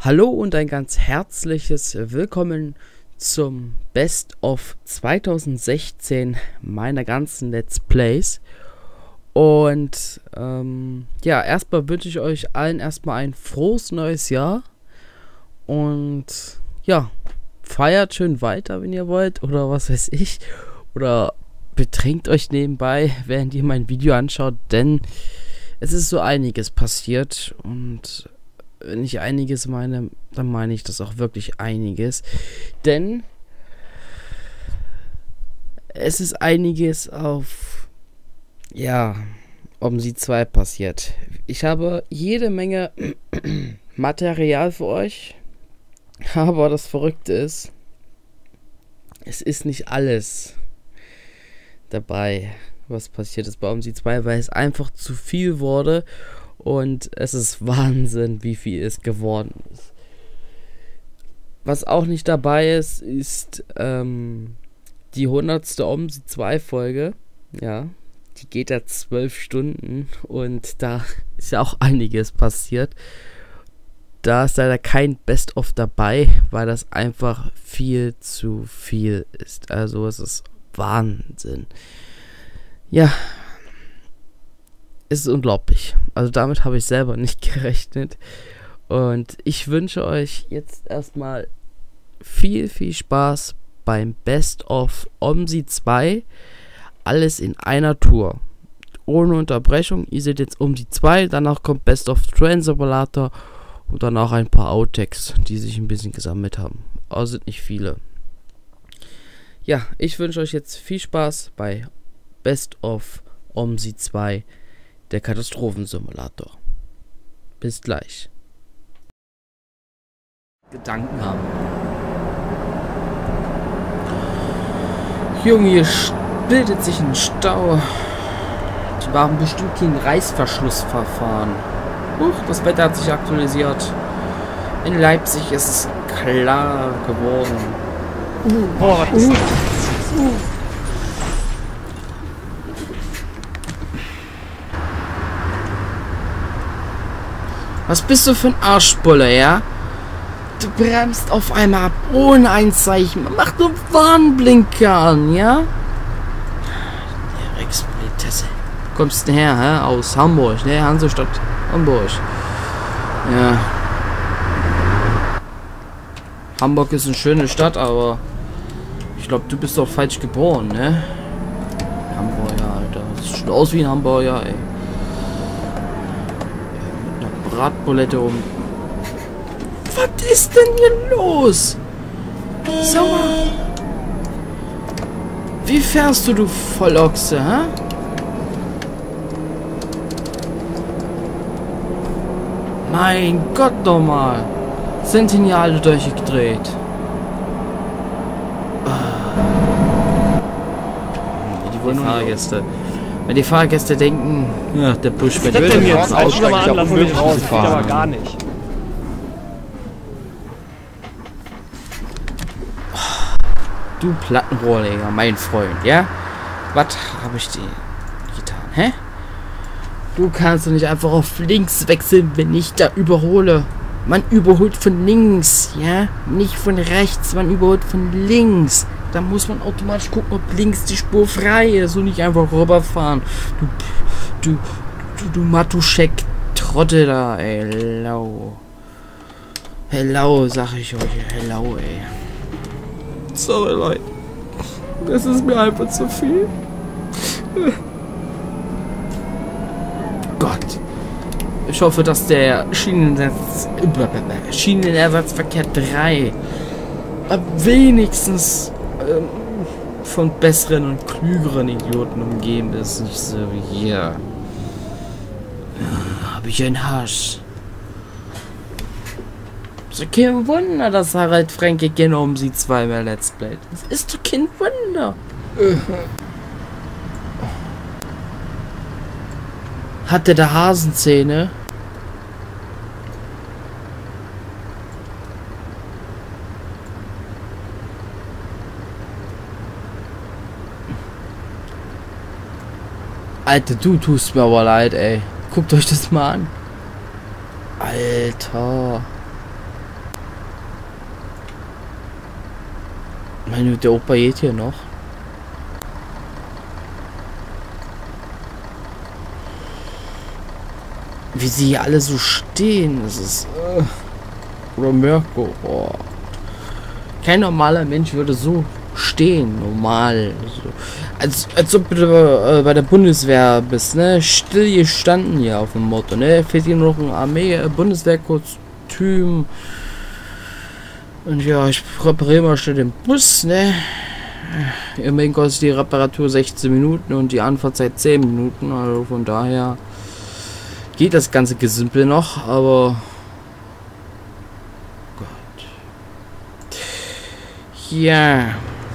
Hallo und ein ganz herzliches Willkommen zum Best of 2016 meiner ganzen Let's Plays. Und ähm, ja, erstmal wünsche ich euch allen erstmal ein frohes neues Jahr. Und ja, feiert schön weiter, wenn ihr wollt. Oder was weiß ich. Oder betrinkt euch nebenbei, während ihr mein Video anschaut. Denn es ist so einiges passiert. Und wenn ich einiges meine, dann meine ich das auch wirklich einiges. Denn es ist einiges auf, ja, um sie 2 passiert. Ich habe jede Menge Material für euch. Aber das Verrückte ist, es ist nicht alles dabei, was passiert ist bei OMSI 2, weil es einfach zu viel wurde und es ist Wahnsinn, wie viel es geworden ist. Was auch nicht dabei ist, ist ähm, die 100. OMSI 2 Folge. Ja, die geht ja zwölf Stunden und da ist ja auch einiges passiert. Da ist leider kein Best-of dabei, weil das einfach viel zu viel ist. Also es ist Wahnsinn. Ja, es ist unglaublich. Also damit habe ich selber nicht gerechnet. Und ich wünsche euch jetzt erstmal viel, viel Spaß beim Best of OMSI 2. Alles in einer Tour. Ohne Unterbrechung. Ihr seht jetzt OMSI 2. Danach kommt Best of Train Simulator. Und danach ein paar Outtakes, die sich ein bisschen gesammelt haben. Aber sind nicht viele. Ja, ich wünsche euch jetzt viel Spaß bei Best of OMSI 2 der Katastrophensimulator. Bis gleich. Gedanken haben. Junge, hier bildet sich ein Stau. Die waren bestimmt kein Reißverschlussverfahren. Huch, das Wetter hat sich aktualisiert. In Leipzig ist es klar geworden. Uh, oh, was ist das? Uh. Was bist du für ein Arschbulle, ja? Du bremst auf einmal ab, ohne ein Zeichen. Mach nur Warnblinker an, ja? Der Rexpolitesse. Kommst du her, hä? Aus Hamburg, ne? Hansestadt Hamburg. Ja. Hamburg ist eine schöne Stadt, aber ich glaube, du bist doch falsch geboren, ne? Hamburger, Alter. Das sieht schon aus wie ein Hamburger, ey. Bratbulette um. Was ist denn hier los? Sag mal. Wie fährst du, du Vollochse, hä? Mein Gott nochmal. Sind hier alle durchgedreht. Die wollen Fahrgäste. Wenn die Fahrgäste denken, ja, der Busch wird denn jetzt aussteigen, ich habe unmöglich raus, geht aber gar nicht. Du Plattenrohrleger, mein Freund, ja? Was habe ich dir getan, hä? Du kannst doch nicht einfach auf links wechseln, wenn ich da überhole. Man überholt von links, ja? Nicht von rechts, man überholt von links. Da muss man automatisch gucken, ob links die Spur frei ist und nicht einfach rüberfahren. Du, du, du, du Matuschek Trottel da, ey. Hello. Hello, sag ich euch. Hello, ey. Sorry, Leute. Das ist mir einfach zu viel. Gott. Ich hoffe, dass der Schienenersatz, Schienenersatzverkehr 3 wenigstens ähm, von besseren und klügeren Idioten umgeben ist. Nicht so wie hier. Ja, Habe ich einen Hasch. Ist doch kein Wunder, dass Harald Franke genau um sie zweimal Let's Play. Das ist doch kein Wunder. Hatte der Hasenzähne? Alter, du tust mir aber leid, ey. Guckt euch das mal an. Alter. Meine, der Opa geht hier noch. Wie sie hier alle so stehen, das ist... Äh, oder Mirko, boah. Kein normaler Mensch würde so stehen, normal. So. Als, als ob du äh, bei der Bundeswehr bist, ne? Still gestanden hier auf dem Motto, ne? Fehlt hier noch ein Armee, äh. Und ja, ich repariere mal schnell den Bus, ne? Immerhin kostet die Reparatur 16 Minuten und die Anfahrtzeit 10 Minuten. Also von daher geht das ganze Gesimpel noch, aber Gott. Ja,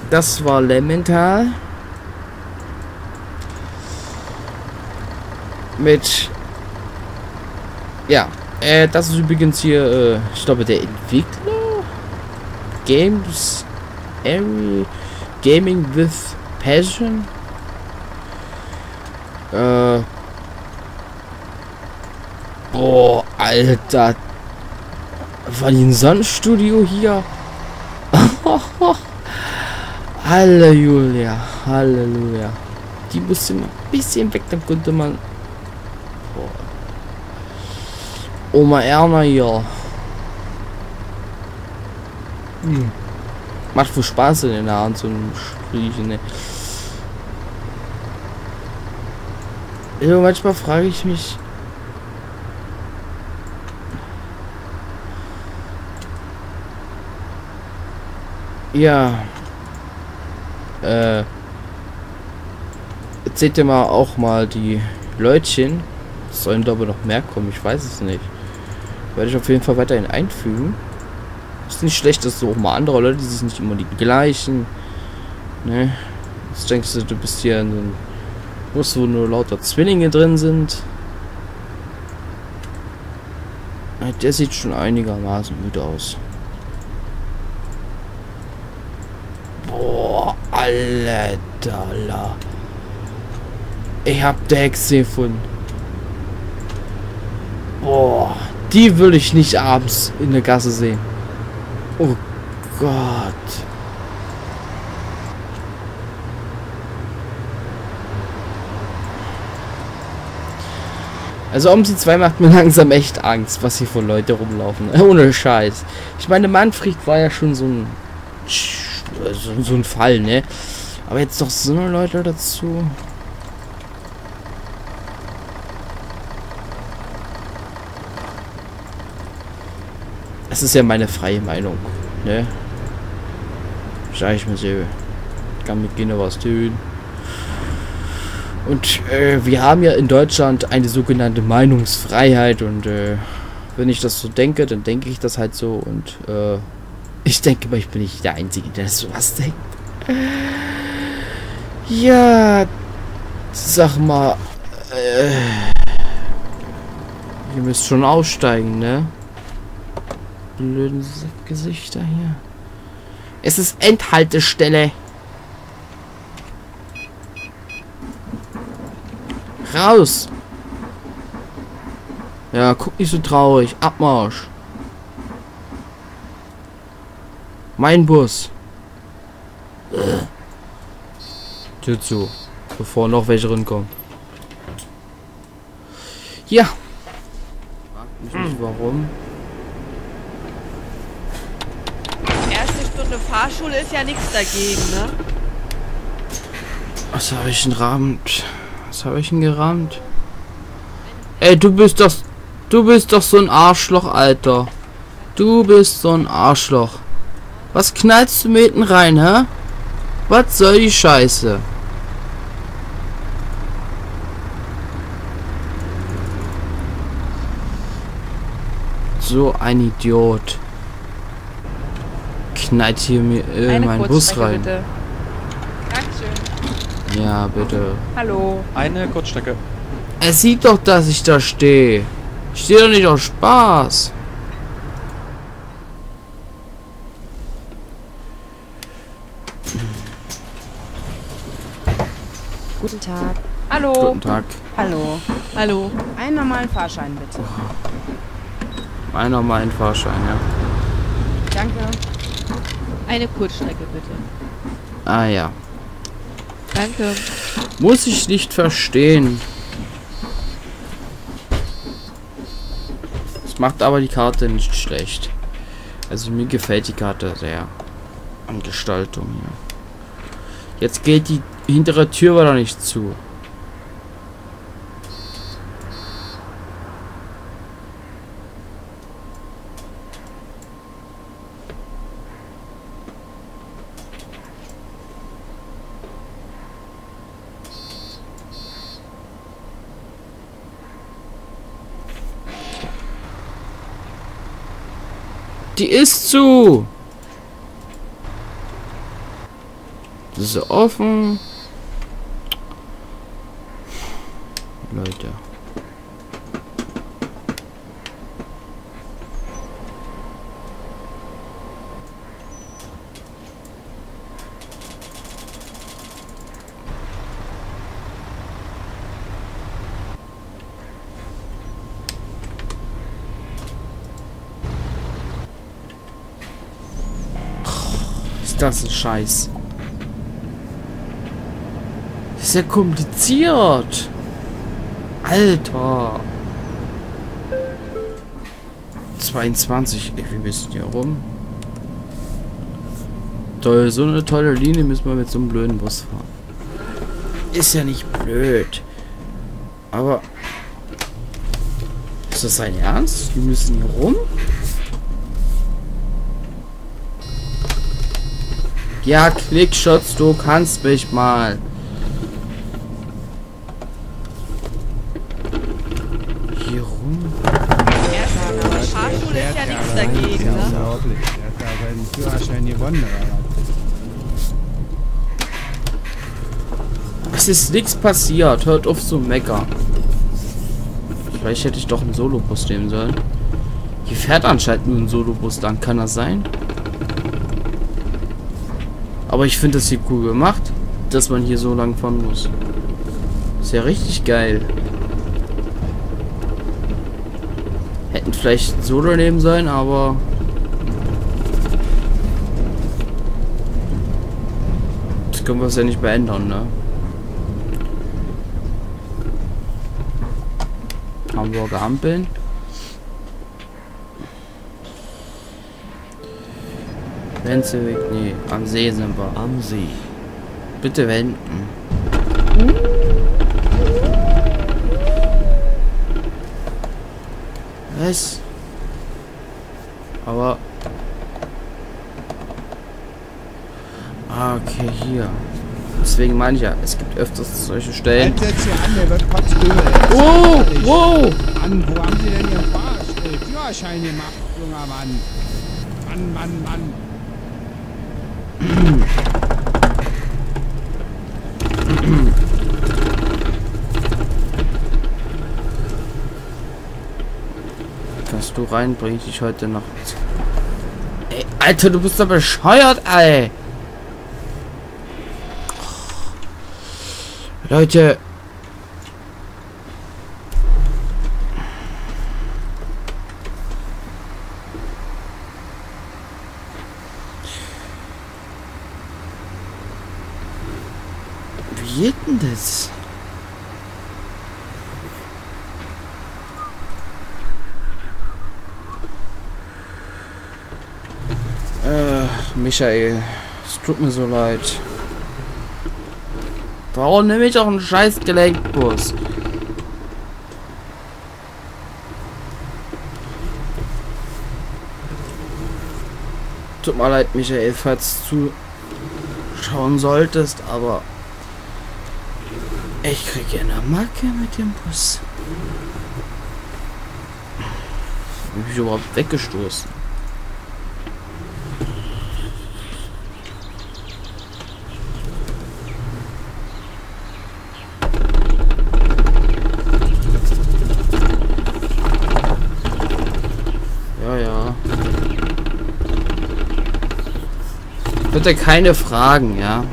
das war Lemmental. Mit ja, äh, das ist übrigens hier, äh, ich glaube, der Entwickler Games Every Gaming with Passion. Äh. Boah, Alter. War die ein Sonnenstudio hier? Halleluja, Halleluja. Die musste ein bisschen weg, dann konnte man. Boah. Oma Erna hier. Hm. Macht wohl Spaß in der Hand, so ein Spielchen, ne? Ja, manchmal frage ich mich. Ja. Äh. Erzählt ihr mal auch mal die Leutchen. sollen da aber noch mehr kommen, ich weiß es nicht. Werde ich auf jeden Fall weiterhin einfügen. Ist nicht schlecht, dass so auch mal andere Leute, die sich nicht immer die gleichen. Ne? Jetzt denkst du, du bist hier in einem Bus, wo nur lauter Zwillinge drin sind. Der sieht schon einigermaßen müde aus. Boah, Alter. Ich hab Hexe gefunden. Boah, die würde ich nicht abends in der Gasse sehen. Oh Gott. Also um sie zwei macht mir langsam echt Angst, was hier für Leute rumlaufen. Ohne Scheiß. Ich meine, Manfred war ja schon so ein so, so ein Fall, ne? Aber jetzt doch so Leute dazu. Es ist ja meine freie Meinung, ne? Sag ich mir so. Kann mit Kinder was tun. Und äh, wir haben ja in Deutschland eine sogenannte Meinungsfreiheit und äh, wenn ich das so denke, dann denke ich das halt so und äh, ich denke mal, ich bin nicht der Einzige, der sowas denkt. Ja, sag mal, äh, ihr müsst schon aussteigen, ne? blöden Gesichter hier. Es ist Endhaltestelle. Raus. Ja, guck nicht so traurig. Abmarsch. Mein Bus. Tür zu. Bevor noch welche rinkommen. Ja. Frag mich nicht warum. eine Fahrschule ist ja nichts dagegen, ne? Was habe ich denn rahmt? Was habe ich denn gerammt? Ey, du bist doch... Du bist doch so ein Arschloch, Alter. Du bist so ein Arschloch. Was knallst du mitten rein, hä? Was soll die Scheiße? So ein Idiot knallt hier mir äh, meinen Bus rein. Bitte. Dankeschön. Ja, bitte. Hallo. Eine Kurzstrecke. Er sieht doch, dass ich da stehe. Ich stehe doch nicht auf Spaß. Guten Tag. Hallo. Guten Tag. Hallo. Hallo. Einen normalen Fahrschein bitte. Einen normalen Fahrschein, ja. Danke. Eine Kurzstrecke bitte. Ah ja. Danke. Muss ich nicht verstehen. Das macht aber die Karte nicht schlecht. Also mir gefällt die Karte sehr. An Gestaltung hier. Jetzt geht die hintere Tür aber noch nicht zu. Die ist zu. Das ist offen. Leute. Ist das ein Scheiß? Ja kompliziert. Alter. 22. Ey, wir müssen hier rum. Toll, so eine tolle Linie müssen wir mit so einem blöden Bus fahren. Ist ja nicht blöd. Aber. Ist das sein Ernst? Wir müssen hier rum? Ja, Klickshots, du kannst mich mal. Hier rum? Fahrschule ist ja nichts dagegen, ne? Unglaublich. Er hat da seinen Führerschein gewonnen, oder was? Es ist nichts passiert. Hört auf zu meckern. Vielleicht hätte ich doch einen Solobus nehmen sollen. Hier fährt anscheinend nur ein Solobus lang. Kann das sein? Aber ich finde das hier cool gemacht, dass man hier so lang fahren muss. Ist ja richtig geil. Hätten vielleicht ein Solo nehmen sollen, aber... Das können wir es ja nicht mehr ändern, ne? Hamburger Ampeln. Wenzeweg, nee, am See sind wir. Am See. Bitte wenden. Was? Aber... Ah, okay, hier. Deswegen meine ich ja, es gibt öfters solche Stellen. Halt jetzt hier an, der wird kotzübel. Oh, wow! Mann, wo haben Sie denn Ihren Fahr äh, Führerschein gemacht, junger Mann? Mann, Mann, Mann. Was du rein, bring ich heute noch. Ey, Alter, du bist doch bescheuert, ey! Leute. Wie geht denn das? Äh, Michael, es tut mir so leid. Warum nehme ich auch einen scheiß Gelenkbus? Tut mir leid, Michael, falls du schauen solltest, aber ich kriege eine Macke mit dem Bus. Hab ich überhaupt weggestoßen? Ja, ja. Bitte keine Fragen, ja.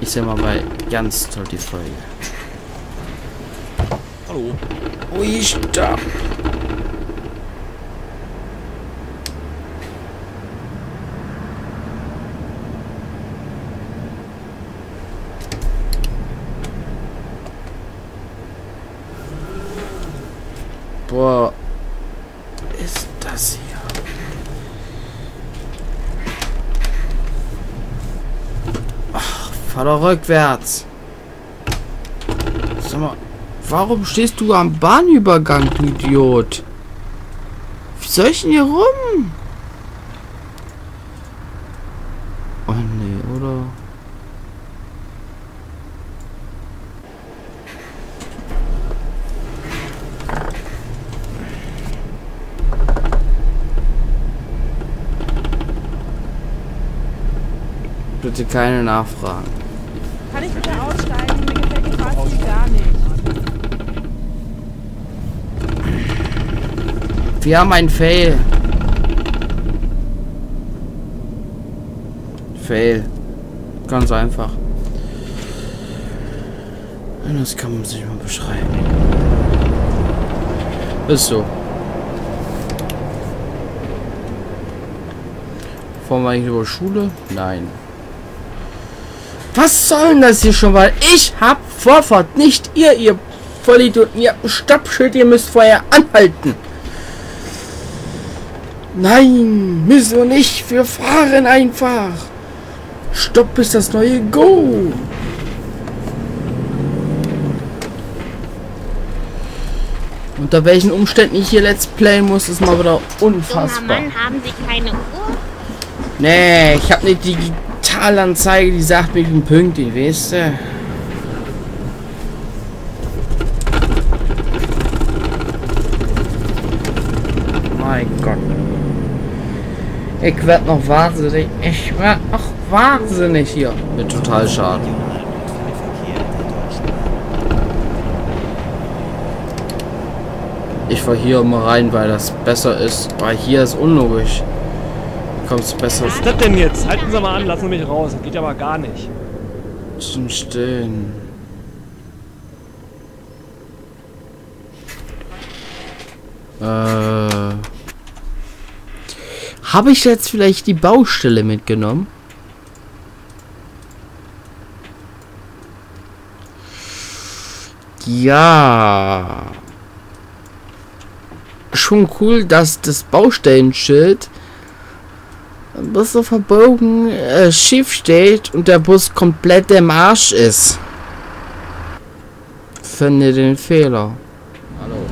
Ich seh mal bei ganz toll die Folge. Hallo. Ui, stopp. Boah. Ist das hier? Ach, fahr doch rückwärts. Sag mal, warum stehst du am Bahnübergang, du Idiot? Wie soll ich denn hier rum? Oh nee, oder? Bitte keine Nachfragen. Kann ich bitte aussteigen? Mir gefällt die Fahrstil gar nicht. Wir haben ein Fail. Fail. Ganz einfach. Das kann man sich mal beschreiben. Ist so. Fahren wir eigentlich über Schule? Nein. Was soll denn das hier schon mal? Ich hab Vorfahrt, nicht ihr, ihr Vollidioten. Ihr Stoppschild, ihr müsst vorher anhalten. Nein, müssen wir nicht. Wir fahren einfach. Stopp ist das neue Go. Unter welchen Umständen ich hier Let's Play muss, ist mal wieder unfassbar. Mann, haben Sie keine Uhr? Nee, ich habe eine Digitalanzeige, die sagt ich bin pünktlich, weißt du? Mein Gott. Ich werd noch wahnsinnig. Ich werd noch wahnsinnig hier. Wird total schade. Ich fahr hier immer rein, weil das besser ist. Weil hier ist unlogisch. Kommst du besser Was ist das denn jetzt? Halten Sie mal an, lassen Sie mich raus. Das geht aber gar nicht. zum Stehen. Äh. Habe ich jetzt vielleicht die Baustelle mitgenommen? Ja. Schon cool, dass das Baustellenschild ein bisschen verbogen äh, schief steht und der Bus komplett im Arsch ist. Finde den Fehler. Hallo.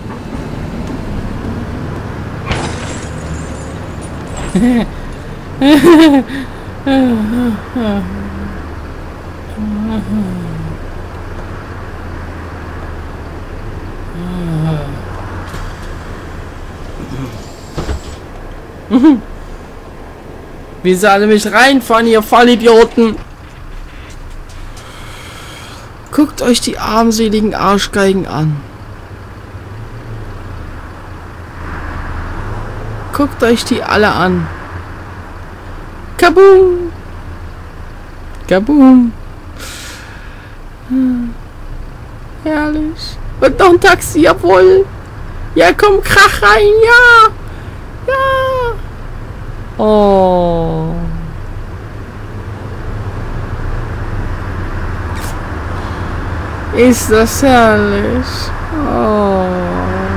Wie alle mich reinfahren, ihr Vollidioten. Guckt euch die armseligen Arschgeigen an. Guckt euch die alle an. Kaboom! Kaboom! Hm. Herrlich. Und noch ein Taxi, jawohl. Ja, komm, krach rein, ja. Ja. Oh. Ist das herrlich. Oh.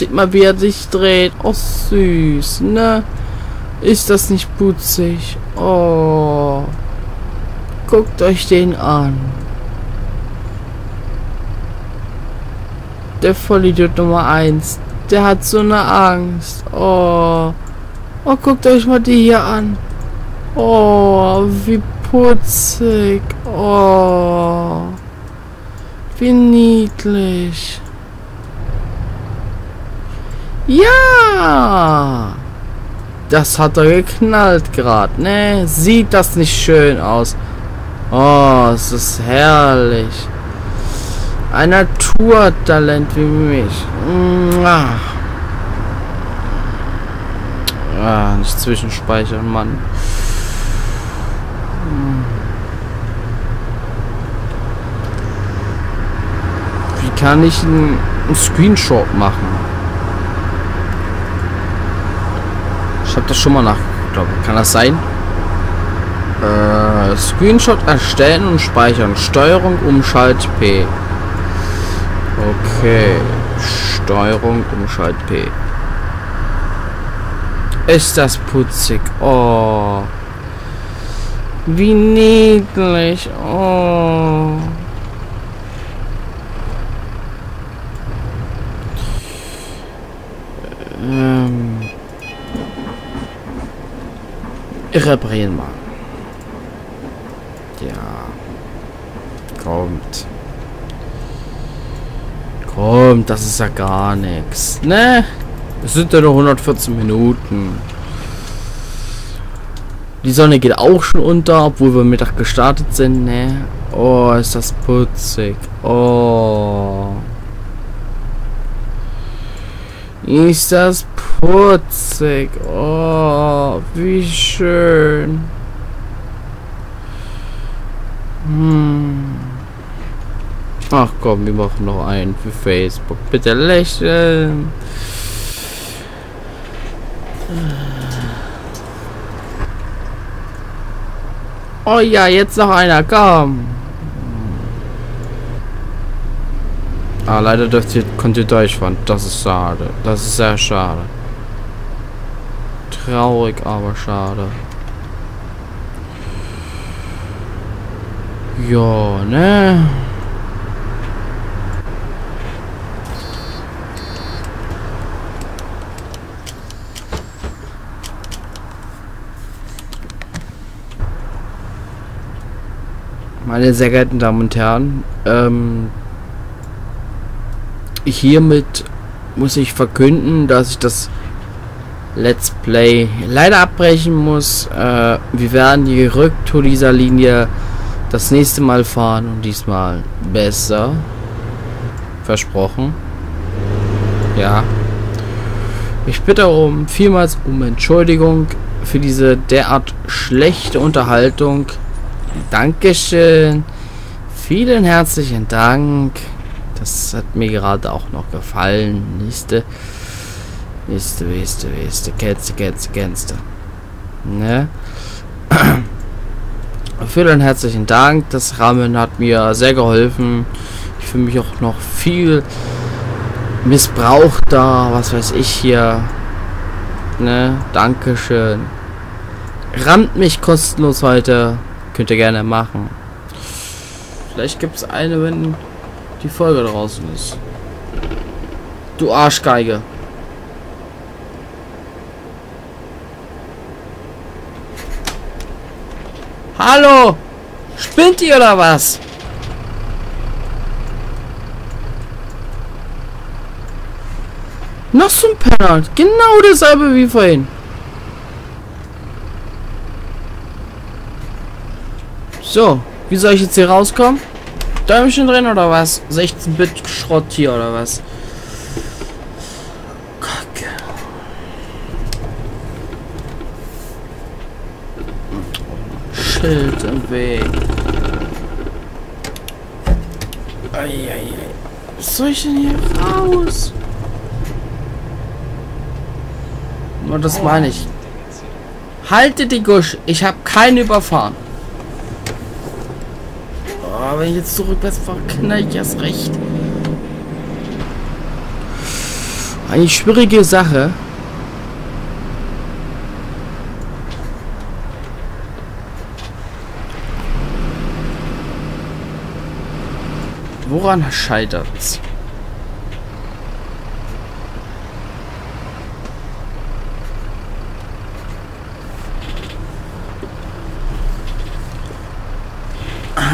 Sieht mal, wie er sich dreht. Oh, süß, ne? Ist das nicht putzig? Oh. Guckt euch den an. Der Vollidiot Nummer 1. Der hat so eine Angst. Oh. Oh, guckt euch mal die hier an. Oh, wie putzig. Oh. Wie niedlich. Ja! Das hat er geknallt gerade, ne? Sieht das nicht schön aus? Oh, es ist herrlich. Ein Naturtalent wie mich. Ah, nicht zwischenspeichern, Mann. Wie kann ich einen Screenshot machen? Ich habe das schon mal nachgeguckt. Kann das sein? Äh, Screenshot erstellen und speichern. Steuerung Umschalt P. Okay. Steuerung Umschalt P. Ist das putzig. Oh. Wie niedlich. Oh. Reparieren mal. Ja. Kommt. Kommt, das ist ja gar nichts. Ne? Es sind ja nur 114 Minuten. Die Sonne geht auch schon unter, obwohl wir Mittag gestartet sind, ne? Oh, ist das putzig. Oh. Ist das putzig. Oh, wie schön. Hm. Ach komm, wir machen noch einen für Facebook. Bitte lächeln. Oh ja, jetzt noch einer, komm. Ah, leider dürft ihr, könnt ihr Deutsch fahren. Das ist schade. Das ist sehr schade. Traurig, aber schade. Ja, ne? Meine sehr geehrten Damen und Herren, ähm, hiermit muss ich verkünden, dass ich das Let's Play leider abbrechen muss. Äh, wir werden die Rücktour dieser Linie das nächste Mal fahren und diesmal besser. Versprochen. Ja. Ich bitte um vielmals um Entschuldigung für diese derart schlechte Unterhaltung. Dankeschön. Vielen herzlichen Dank. Das hat mir gerade auch noch gefallen. Nächste. Nächste, nächste, nächste. Kennste, kennste, kennste. Ne? Vielen herzlichen Dank. Das Rahmen hat mir sehr geholfen. Ich fühle mich auch noch viel missbrauchter. Was weiß ich hier. Ne? Dankeschön. Rammt mich kostenlos heute. Könnt ihr gerne machen. Vielleicht gibt es eine, wenn die Folge draußen ist. Du Arschgeige. Hallo! Spinnt ihr oder was? Noch so ein Penner. Genau dasselbe wie vorhin. So, wie soll ich jetzt hier rauskommen? Däumchen drin oder was? 16-Bit Schrott hier oder was? Kacke. Schild im Weg. Eieiei. Was soll ich denn hier raus? Nur das meine ich. Haltet die Gusch. Ich habe keinen überfahren. Oh, wenn ich jetzt zurückwärts fahre, knall ich erst recht. Eine schwierige Sache. Woran scheitert's?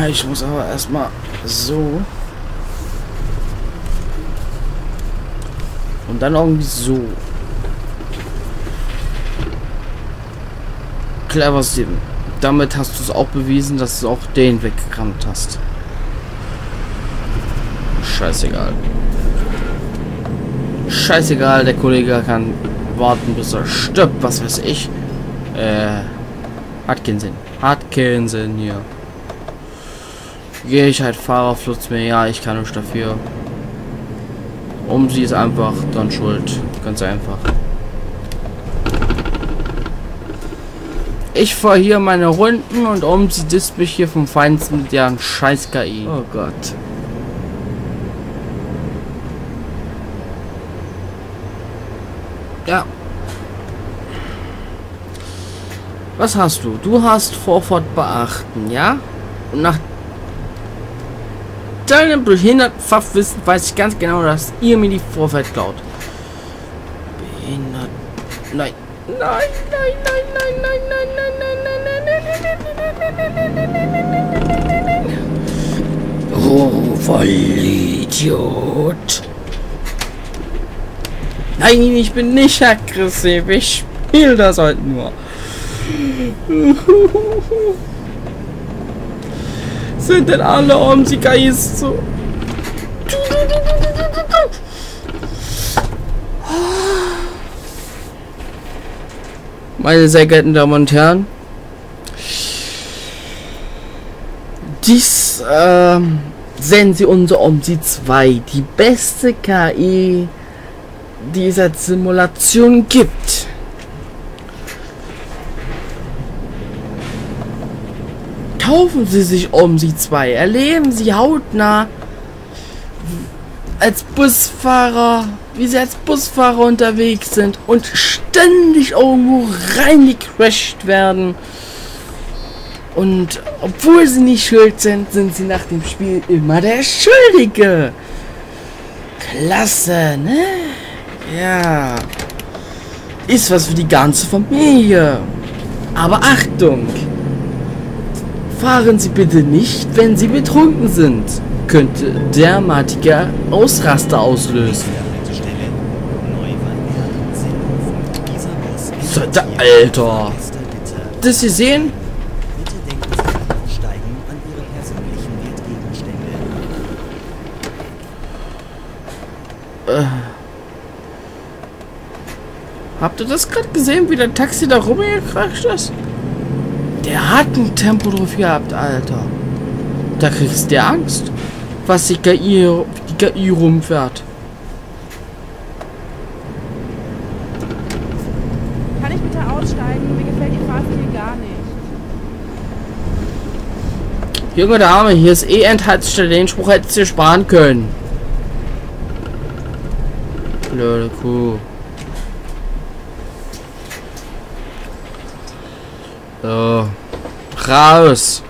Ich muss aber erstmal so. Und dann irgendwie so. Clever Steven. Damit hast du es auch bewiesen, dass du auch den weggerammt hast. scheißegal. Scheißegal, der Kollege kann warten, bis er stirbt, was weiß ich. Äh, hat keinen Sinn. Hat keinen Sinn hier. Gehe ich halt Fahrer, flutzt mir, ja, ich kann nicht dafür. Um sie ist einfach dann schuld. Ganz einfach. Ich fahre hier meine Runden und um sie disst mich hier vom Feinsten mit deren scheiß KI. Oh Gott. Ja. Was hast du? Du hast Vorfahrt beachten, ja? Und nach deinem behinderten Pfaffwissen weiß ich ganz genau, dass ihr mir die Vorfahrt klaut. Behindert. Nein. Nein, nein, nein, nein, nein, nein, nein, nein, nein, nein, nein, nein, nein, nein, Oh, Vollidiot. Nein, ich bin nicht aggressiv. Ich spiele das heute nur. Sind denn alle Omsi-Geist so? Meine sehr geehrten Damen und Herren, dies ähm, sehen Sie unser OMSI 2, die beste KI, die es als Simulation gibt. Kaufen Sie sich OMSI 2, erleben Sie hautnah als Busfahrer, wie sie als Busfahrer unterwegs sind und ständig irgendwo reingecrashed werden. Und obwohl sie nicht schuld sind, sind sie nach dem Spiel immer der Schuldige. Klasse, ne? Ja. Ist was für die ganze Familie. Aber Achtung! Fahren Sie bitte nicht, wenn Sie betrunken sind. Könnte derartiger Ausraster auslösen. Alter. Das Sie sehen? Wertgegenstände. Habt ihr das gerade gesehen, wie der Taxi da rumgekrascht ist? Der hat ein Tempo drauf gehabt, Alter. Da kriegst du Angst, was die KI, die KI rumfährt. Kann ich bitte aussteigen? Mir gefällt die Fahrstil gar nicht. Junge Dame, hier ist eh Endhaltestelle. Den Spruch hättest du sparen können. Blöde Kuh. So. Raus.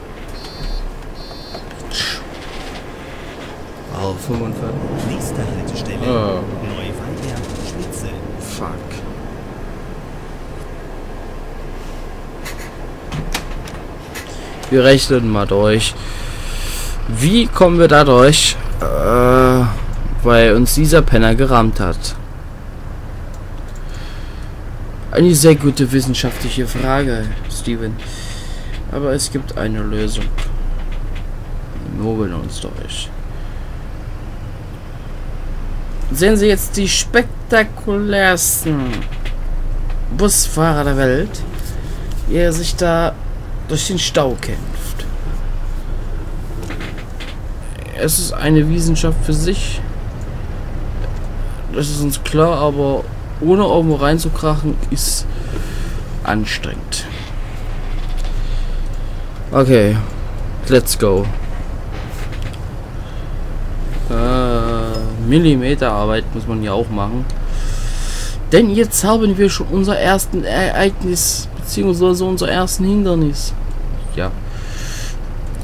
Oh, 45. Nächste Haltestelle. Oh, Neuweiler Spitze. fuck. Wir rechnen mal durch. Wie kommen wir da durch? Äh, weil uns dieser Penner gerammt hat. Eine sehr gute wissenschaftliche Frage, Steven. Aber es gibt eine Lösung. Wir mogeln uns durch. Sehen Sie jetzt die spektakulärsten Busfahrer der Welt, wie er sich da durch den Stau kämpft. Es ist eine Wissenschaft für sich. Das ist uns klar, aber ohne irgendwo reinzukrachen ist anstrengend. Okay, let's go. Äh, Millimeterarbeit muss man ja auch machen. Denn jetzt haben wir schon unser ersten Ereignis, beziehungsweise unser ersten Hindernis. Ja.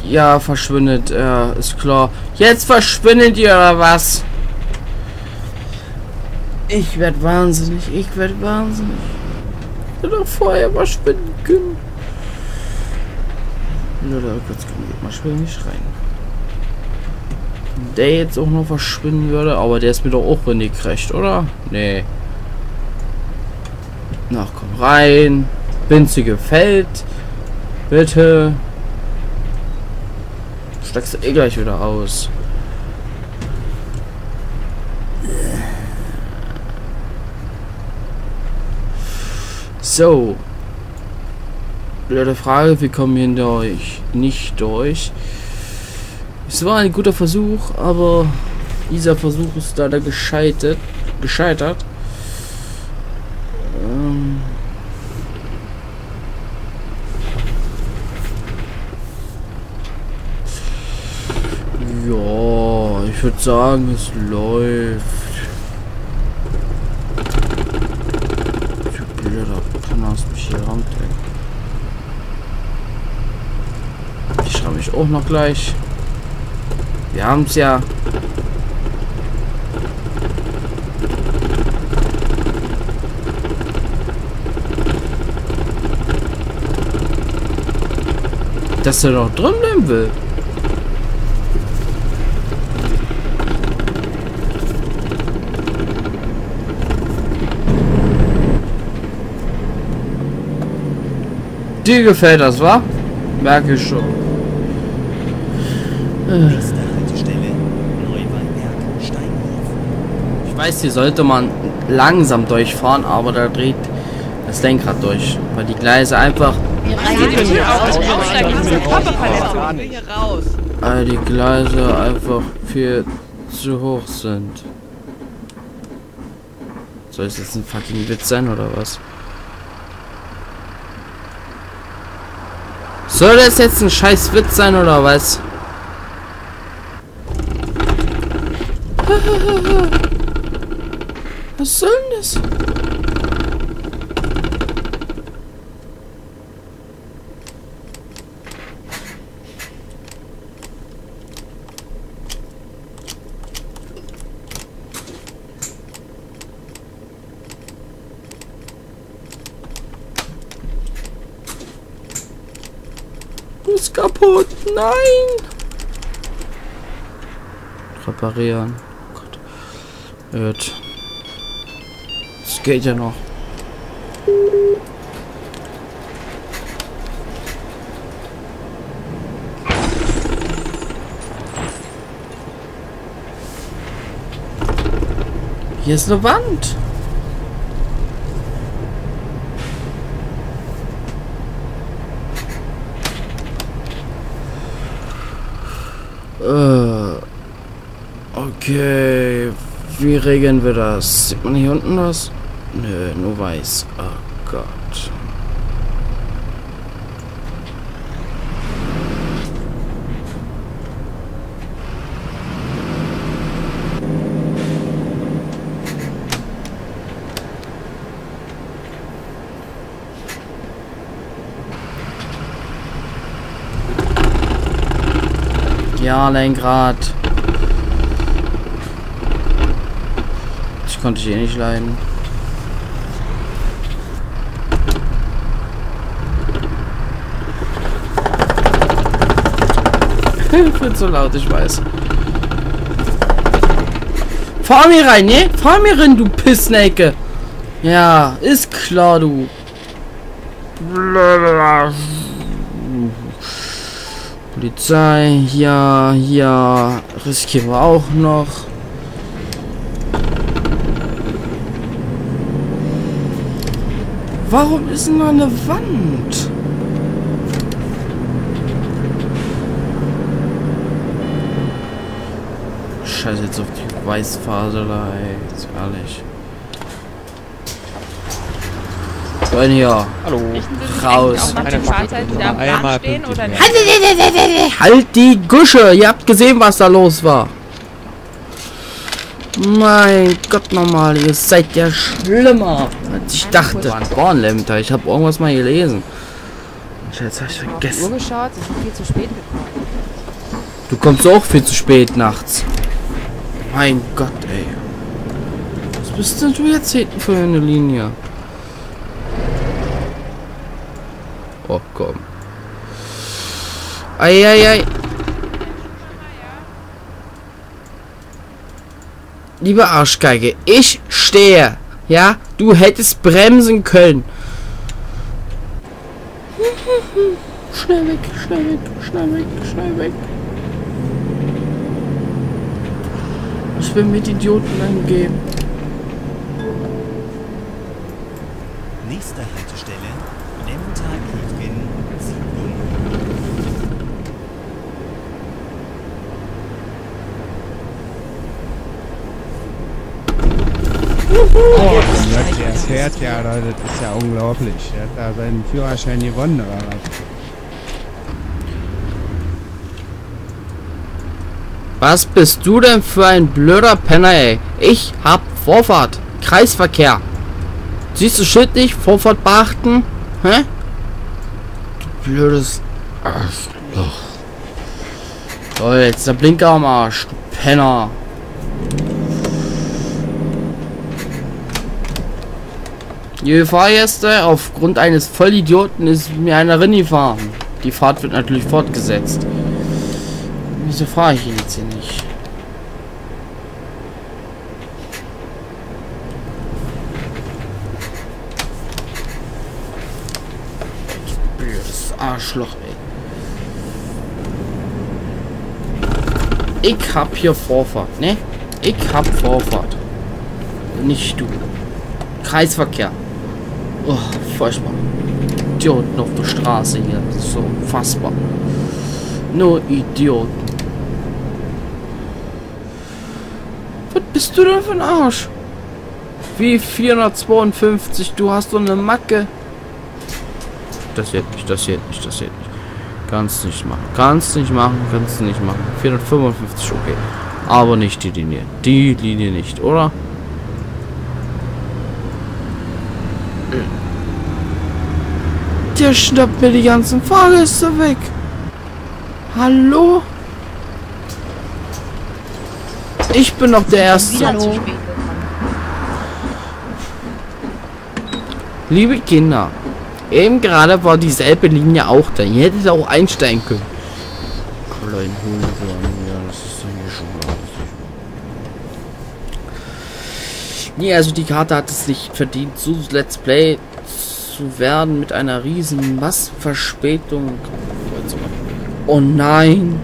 Ja, verschwindet, ja, ist klar. Jetzt verschwindet ihr oder was? Ich werd wahnsinnig, ich werd wahnsinnig. Ich hätte doch vorher verschwinden können. Nur da kurz geht mal schwer nicht rein. Der jetzt auch noch verschwinden würde, aber der ist mir doch auch reingekriegt, oder? Nee. Na komm rein. Winzige Feld. Bitte. Steckst du eh gleich wieder aus. So, Blöde Frage, wir kommen hier durch. Nicht durch. Es war ein guter Versuch, aber dieser Versuch ist leider gescheitert. Gescheitert. Ähm ja, ich würde sagen, es läuft. Du blöder Penner hast mich hier rammt, ey. Ich auch noch gleich. Wir haben es ja. Dass er doch drin bleiben will. Dir gefällt das, wa? Merke ich schon. Nächste Haltestelle Neuwallberg Steinhof. Ich weiß, hier sollte man langsam durchfahren, aber da dreht das Lenkrad durch. Weil die Gleise einfach, weil die Gleise einfach viel zu hoch sind. Soll es jetzt ein fucking Witz sein oder was? Soll das jetzt ein scheiß Witz sein oder? Was soll denn das? Ist kaputt. Nein. Reparieren. Oh Gott. Es geht ja noch. Hier ist eine Wand. Okay. Wie regeln wir das? Sieht man hier unten was? Nö, nur weiß. Oh Gott. Ja, Lenkrad. Konnte ich eh nicht leiden. ich bin so laut, ich weiß. Fahr mir rein, ne? Fahr mir rein, du Pissnecke. Ja, ist klar, du. Polizei, ja, ja, riskieren wir auch noch. Warum ist denn da eine Wand? Scheiße jetzt auf die Weißfaser da, ey. Jetzt ehrlich. Wollen hier. Hallo. Raus. Einmal stehen oder mehr. nicht? Halt die Gusche! Ihr habt gesehen, was da los war. Mein Gott, nochmal, ihr seid ja schlimmer, ich dachte. War ein Bornlämter, ich habe irgendwas mal gelesen. Jetzt hab ich vergessen. geschaut, sie sind viel zu spät gekommen. Du kommst auch viel zu spät nachts. Mein Gott, ey. Was bist denn du jetzt hinten für eine Linie? Oh, komm. Eieiei. Liebe Arschgeige, ich stehe. Ja, du hättest bremsen können. Schnell weg, schnell weg, schnell weg, schnell weg. Ich will mit Idioten angehen. Nächste Haltestelle Oh, Der fährt ja, Leute, das ist ja unglaublich. Der hat da seinen Führerschein gewonnen, oder was? Was bist du denn für ein blöder Penner, ey? Ich hab Vorfahrt. Kreisverkehr. Siehst du Schild nicht? Vorfahrt beachten? Hä? Du blödes Arschloch. So, jetzt der Blinker am Arsch, du Penner. Liebe Fahrgäste, aufgrund eines Vollidioten ist mir einer reingefahren. Die Fahrt wird natürlich fortgesetzt. Wieso fahre ich ihn jetzt hier nicht? Blödes Arschloch, ey. Ich hab hier Vorfahrt, ne? Ich hab Vorfahrt. Nicht du. Kreisverkehr. Oh, furchtbar. Idioten auf der Straße hier. So unfassbar. Nur Idioten. Was bist du denn für ein Arsch? Wie 452? Du hast so eine Macke. Das geht nicht, das geht nicht, das geht nicht. Kannst nicht machen. Kannst nicht machen, kannst nicht machen. 455, okay. Aber nicht die Linie. Die Linie nicht, oder? Der schnappt mir die ganzen Fahrgäste weg. Hallo? Ich bin noch der Erste. Gekommen. Liebe Kinder, eben gerade war dieselbe Linie auch da. Ihr hättet auch einsteigen können. Klein Hurensohn, ja, das ist doch hier schon alles. Nee, also die Karte hat es nicht verdient, so Let's Play zu werden mit einer riesen Massenverspätung. Oh nein.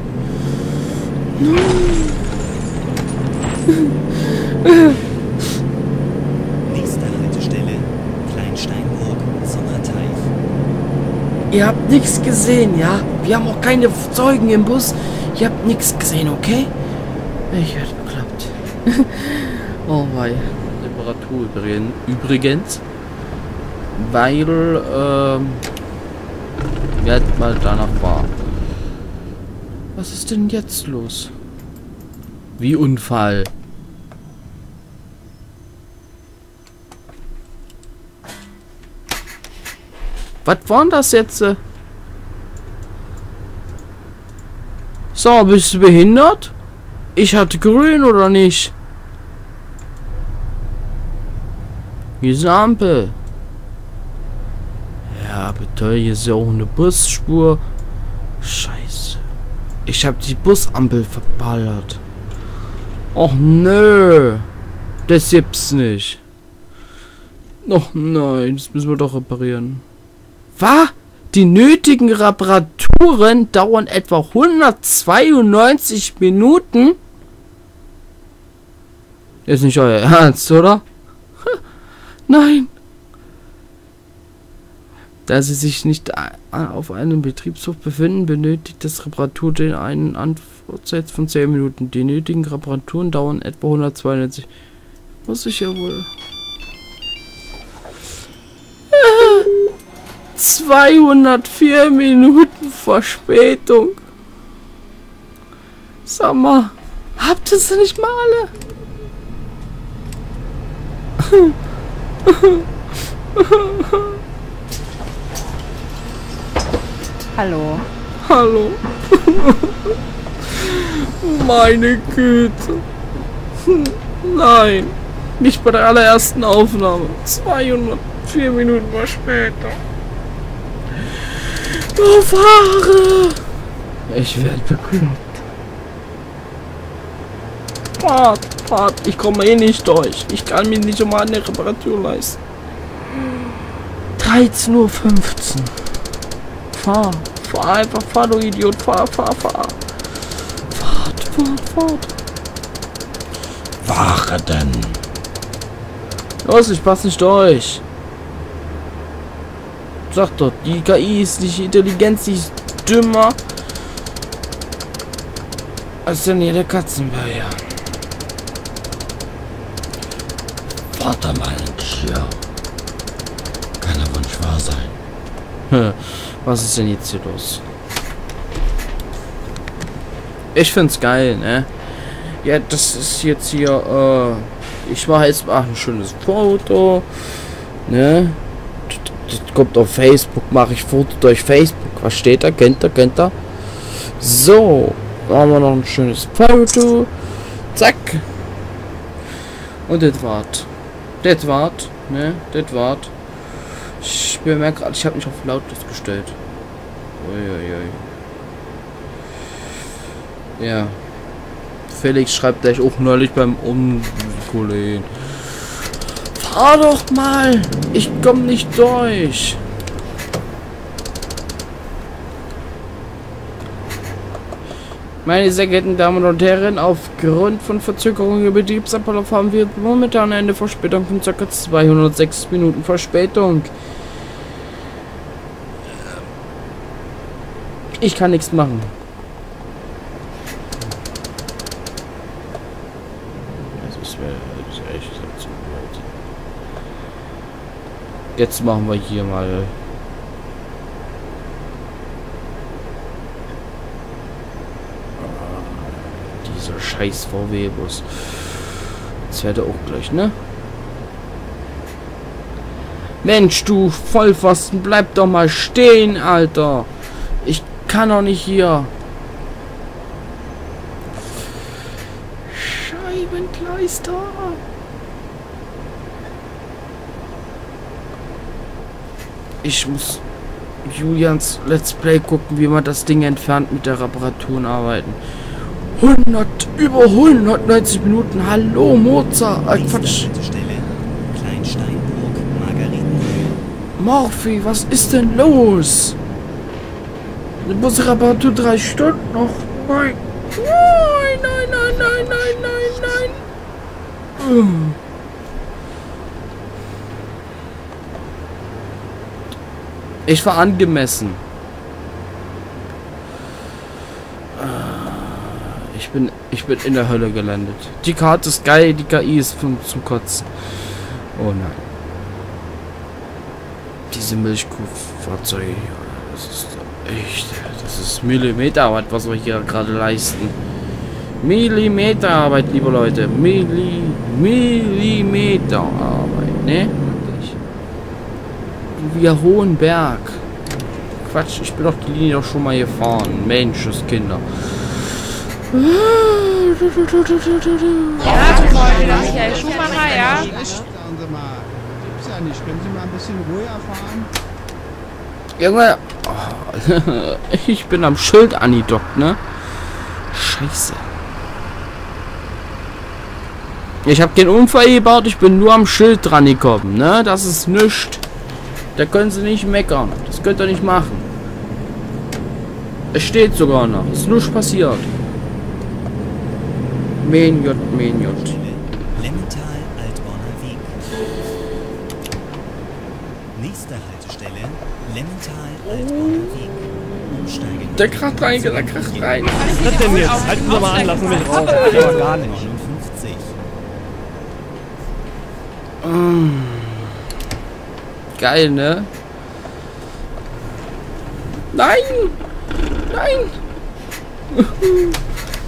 Nächste Haltestelle, Kleinsteinburg, Sommerteich. Ihr habt nichts gesehen, ja? Wir haben auch keine Zeugen im Bus. Ihr habt nichts gesehen, okay? Ich werde bekloppt. oh wei. Temperatur übrigen- übrigens. Weil, ähm. Werd mal danach war. Was ist denn jetzt los? Wie Unfall. Was war denn das jetzt? äh? So, bist du behindert? Ich hatte grün oder nicht? Diese Ampel. Ja, toll, hier ist ja auch eine Busspur. Scheiße. Ich habe die Busampel verballert. Och nö. Das gibt's nicht. Och nein, das müssen wir doch reparieren. Was? Die nötigen Reparaturen dauern etwa 192 Minuten? Ist nicht euer Ernst, oder? Nein. Da sie sich nicht auf einem Betriebshof befinden, benötigt das Reparatur den einen Antwortzeit von 10 Minuten. Die nötigen Reparaturen dauern etwa 192. Muss ich ja wohl. 204 Minuten Verspätung. Sag mal, habt ihr sie nicht mal alle? Hallo. Hallo. Meine Güte. Nein. Nicht bei der allerersten Aufnahme. 204 Minuten mal später. Oh, fahre. Ich werde bekloppt. Fahrt, fahrt. Ich komme eh nicht durch. Ich kann mir nicht um eine Reparatur leisten. 13.15 Uhr. Fahr. Fahr einfach, fahr, du Idiot. Fahr, fahr, fahr. Fahrt, fahrt, fahrt. Ware denn. Los, ich pass nicht durch. Sag doch, die KI ist nicht intelligent, sie ist dümmer. Als denn jeder Katzenbär. Warte mal, hier. Kann der Wunsch wahr sein. Hm, Was ist denn jetzt hier los? Ich find's geil, ne? Ja, das ist jetzt hier, äh, ich mache jetzt mal ein schönes Foto, ne? Das, kommt auf Facebook, mache ich Foto durch Facebook. Was steht da? Kennt ihr, kennt ihr? So, da haben wir noch ein schönes Foto. Zack. Und das wart. Das wart, ne? Das wart. Ich bemerke gerade, ich habe mich auf lautlos gestellt. Uiuiui. Ja. Felix schreibt gleich auch neulich beim Umkollegen. Fahr doch mal! Ich komm nicht durch! Meine sehr geehrten Damen und Herren, aufgrund von Verzögerungen im Betriebsablauf haben wir momentan eine Verspätung von ca. 206 Minuten Verspätung. Ich kann nichts machen. Das ist, echt zu blöd. Jetzt machen wir hier mal. Dieser scheiß VW-Bus. Jetzt fährt er auch gleich, ne? Mensch, du Vollpfosten, bleib doch mal stehen, Alter. Kann doch nicht hier. Scheibenkleister. Ich muss Julians Let's Play gucken, wie man das Ding entfernt mit der Reparaturen arbeiten. 100, über 190 Minuten. Hallo, Mozart. Äh, Quatsch. Morphy, was ist denn los? Eine Busreparatur drei Stunden noch. Nein. Nein, nein, nein, nein, nein, nein, nein. Ich war angemessen. Ich bin, ich bin in der Hölle gelandet. Die Karte ist geil, die KI ist zum, zum Kotzen. Oh nein. Diese Milchkuhfahrzeuge hier, das ist echt, das ist Millimeterarbeit, was wir hier gerade leisten. Millimeterarbeit, liebe Leute. Milli, Millimeterarbeit, ne? Wirklich. Wir hohen Berg. Quatsch, ich bin doch die Linie doch schon mal gefahren. Mensches Kinder. Ja, Michael Schumacher, ja. Mal. Gibt's ja nicht. Können Sie mal ein bisschen ruhiger fahren? Junge. Ich bin am Schild angedockt, ne? Scheiße. Ich habe keinen Unfall gebaut, ich bin nur am Schild dran gekommen, ne? Das ist nichts. Da können sie nicht meckern. Das könnt ihr nicht machen. Es steht sogar noch. Ist nichts passiert. Menjot, Menjot. Nächste Haltestelle. Lemmental, Altborner Weg. Der kracht rein, der kracht rein. Was ist denn jetzt? Halten Sie mal an, lassen mich raus. Das aber gar nicht. 59. Geil, ne? Nein! Nein!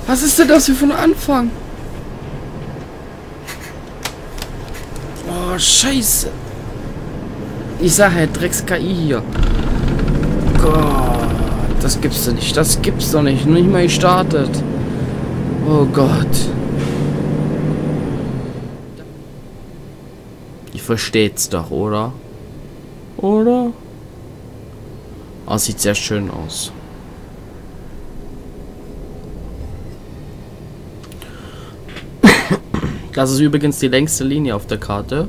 Was ist denn das hier für ein Anfang? Oh, scheiße. Ich sag ja, Drecks-KI hier. Gott, das gibt's doch nicht. Das gibt's doch nicht. Nicht mal gestartet. Oh Gott. Ihr versteht's doch, oder? Oder? Ah, sieht sehr schön aus. Das ist übrigens die längste Linie auf der Karte.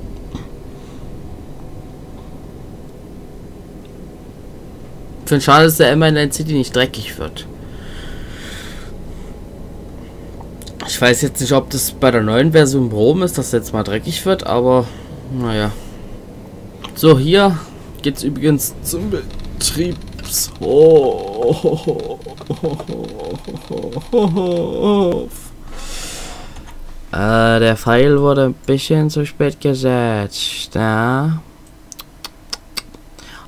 Finde schade, dass der Emerald City nicht dreckig wird. Ich weiß jetzt nicht, ob das bei der neuen Version Proben ist, dass jetzt mal dreckig wird, aber naja. So, hier geht's übrigens zum Betriebshof. 哦 Äh, der Pfeil wurde ein bisschen zu spät gesetzt, ja.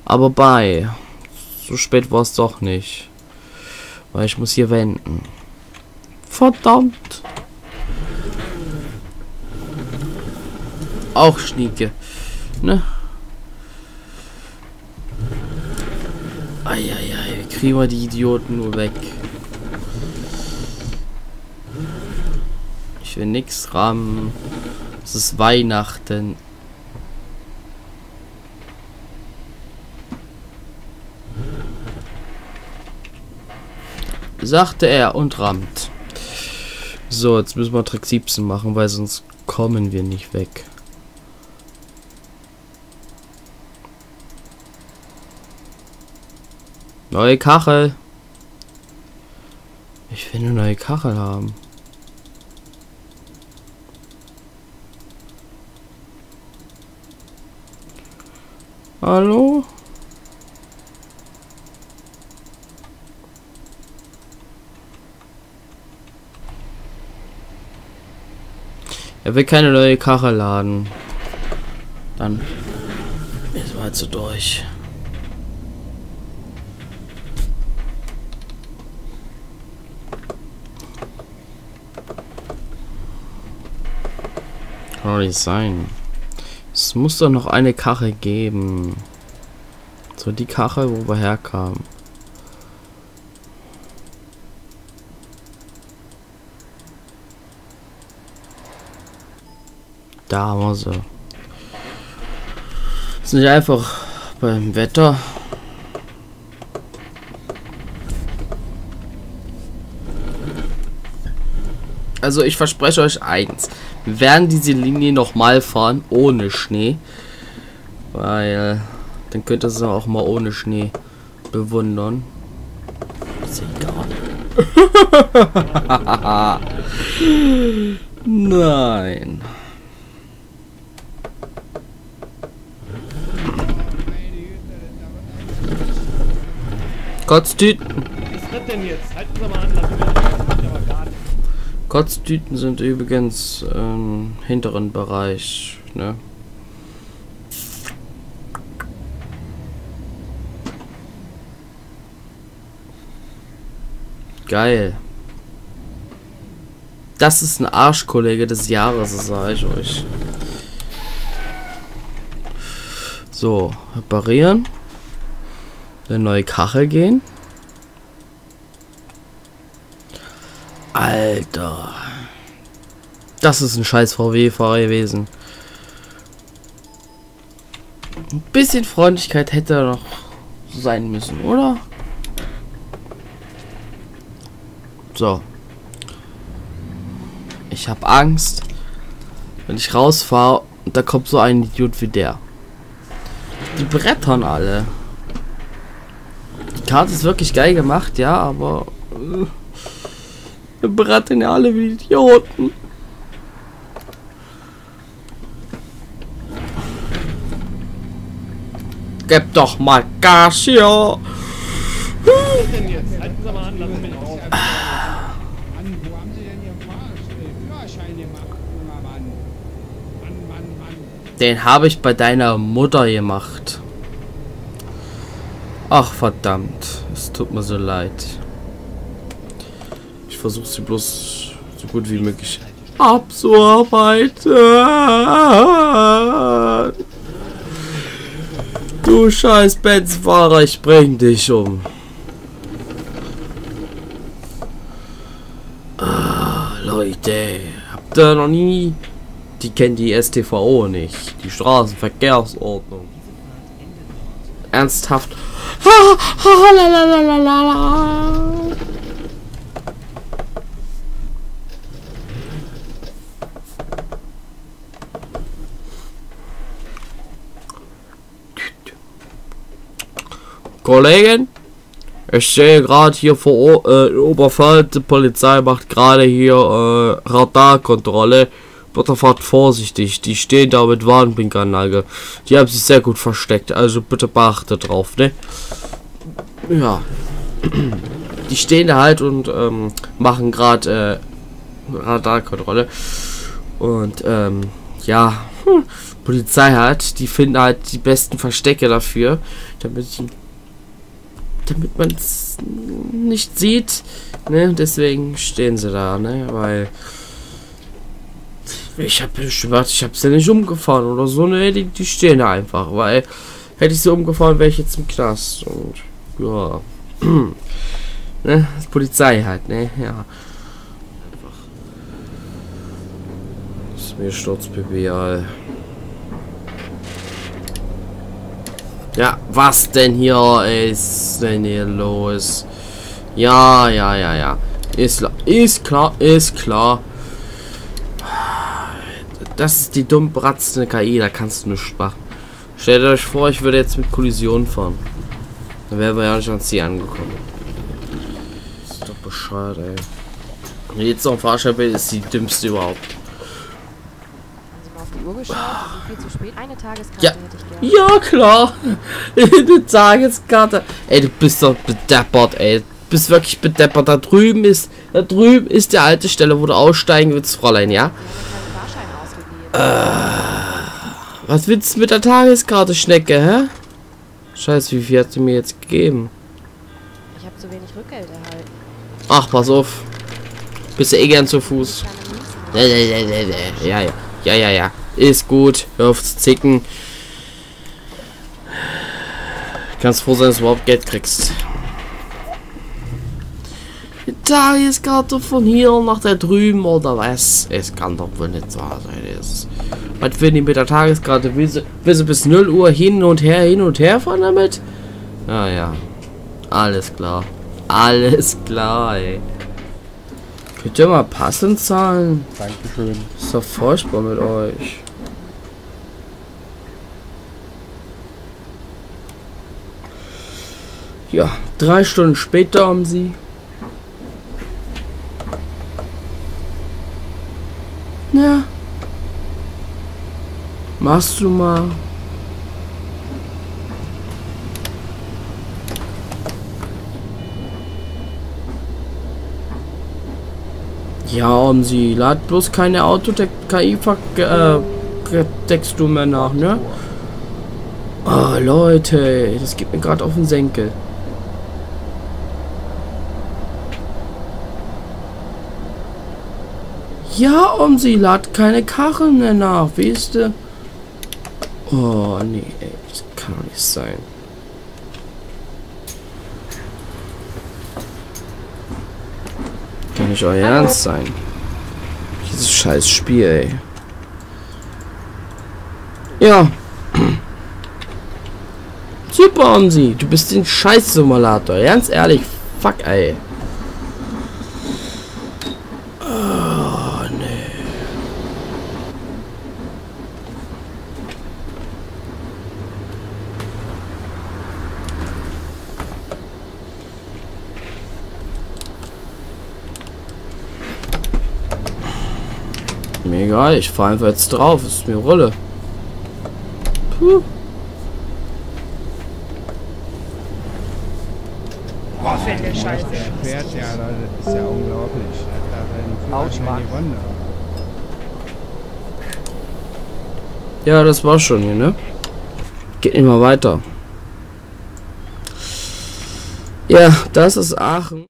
Aber bei. So spät war es doch nicht. Weil ich muss hier wenden. Verdammt. Auch Schnieke. Ne? Eieiei, kriegen wir die Idioten nur weg? Ich will nix rammen. Es ist Weihnachten. Sagte er und rammt. So, jetzt müssen wir Trick 17 machen, weil sonst kommen wir nicht weg. Neue Kachel. Ich will eine neue Kachel haben. Hallo? Er will keine neue Kachel laden. Dann ist mal zu durch. Kann doch nicht sein. Es muss doch noch eine Kachel geben. So die Kachel, wo wir herkamen. Da wir sie. Ist nicht einfach beim Wetter. Also ich verspreche euch eins. Wir werden diese Linie nochmal fahren, ohne Schnee. Weil dann könnt ihr es auch mal ohne Schnee bewundern. Ist egal. Nein. Kotztüten. Was wird denn jetzt? Halten Sie mal an, lassen geht aber gar nicht. Kotztüten sind übrigens im hinteren Bereich, ne? Geil. Das ist ein Arschkollege des Jahres, das sage ich euch. So, reparieren. Eine neue Kachel gehen. Alter. Das ist ein scheiß VW-Fahrer gewesen. Ein bisschen Freundlichkeit hätte er noch sein müssen, oder? So. Ich habe Angst, wenn ich rausfahre und da kommt so ein Idiot wie der. Die brettern alle. Die Karte ist wirklich geil gemacht, ja, aber... Äh, wir brettern ja alle wie Idioten. Gib doch mal Gas hier. Den habe ich bei deiner Mutter gemacht. Ach verdammt, es tut mir so leid. Ich versuche sie bloß so gut wie möglich abzuarbeiten. Du scheiß Benzfahrer, ich bring dich um. Ah, Leute, habt ihr noch nie die kennt die STVO nicht. Die Straßenverkehrsordnung. Ernsthaft. Kollegen, ich sehe gerade hier vor äh, Oberfeld, die Polizei macht gerade hier äh, Radarkontrolle. Bitte fahrt vorsichtig, die stehen da mit Warnblinkanlage. Die haben sich sehr gut versteckt, also bitte beachtet drauf, ne? Ja. Die stehen da halt und ähm, machen gerade äh, Radarkontrolle. Und ähm, ja, hm, Polizei hat, die finden halt die besten Verstecke dafür, damit die, damit man es nicht sieht. Ne, deswegen stehen sie da, ne, weil ich habe gedacht, ich habe sie nicht umgefahren oder so, ne, die, die stehen da einfach, weil hätte ich sie umgefahren, wäre ich jetzt im Knast und ja, ne, Polizei halt, ne, ja. Ist mir Sturzppa. Ja, was denn hier ist denn hier los? Ja, ja, ja, ja. Ist ist klar, ist klar. Das ist die dumm bratzende KI, da kannst du nicht machen. Stellt euch vor, ich würde jetzt mit Kollision fahren. Dann wären wir ja nicht ans Ziel angekommen. Das ist doch bescheuert, ey. Jetzt noch Fahrscheibe ist die dümmste überhaupt. Tageskarte Ja. Ja, klar. Eine Tageskarte. Ey, du bist doch bedeppert, ey. Bist wirklich bedeppert. Da drüben ist, da drüben ist die alte Stelle, wo du aussteigen willst, Fräulein, ja? Ausgegeben. Was willst du mit der Tageskarte, Schnecke, hä? Scheiße, wie viel hat sie mir jetzt gegeben? Ich habe zu wenig Rückgeld erhalten. Ach, pass auf. Bist du eh gern zu Fuß. Keine Münzen. Ja, ja. Ja, ja, ja. Ist gut. Hör auf zu zicken. Kannst froh sein, dass du überhaupt Geld kriegst. Die Tageskarte von hier nach da drüben oder was? Es kann doch wohl nicht wahr sein. Es was will die mit der Tageskarte? Will sie, will sie bis 0 Uhr hin und her, hin und her fahren damit? Ja, ja. Alles klar. Alles klar, ey. Könnt ihr mal passend zahlen? Dankeschön. Ist doch furchtbar mit euch. Ja, drei Stunden später haben sie. Ja. Machst du mal. Ja, um sie lad bloß keine Autotech-KI-Text du mehr nach, ne? Oh, Leute, das geht mir gerade auf den Senkel. Ja, um sie lad keine Kacheln mehr nach, weißt du? Oh, nee, ey, das kann doch nicht sein. Kann nicht euer Ernst sein. Dieses scheiß Spiel, ey. Ja. Super, Omsi. Du bist ein Scheiß-Simulator. Ganz ehrlich. Fuck, ey. Egal, ich fahr einfach jetzt drauf, ist mir Rolle. Puh. Boah, fährt der Scheiße. Das ist ja unglaublich. Da. Ja, das war schon hier, ne? Geht immer weiter. Ja, das ist Aachen.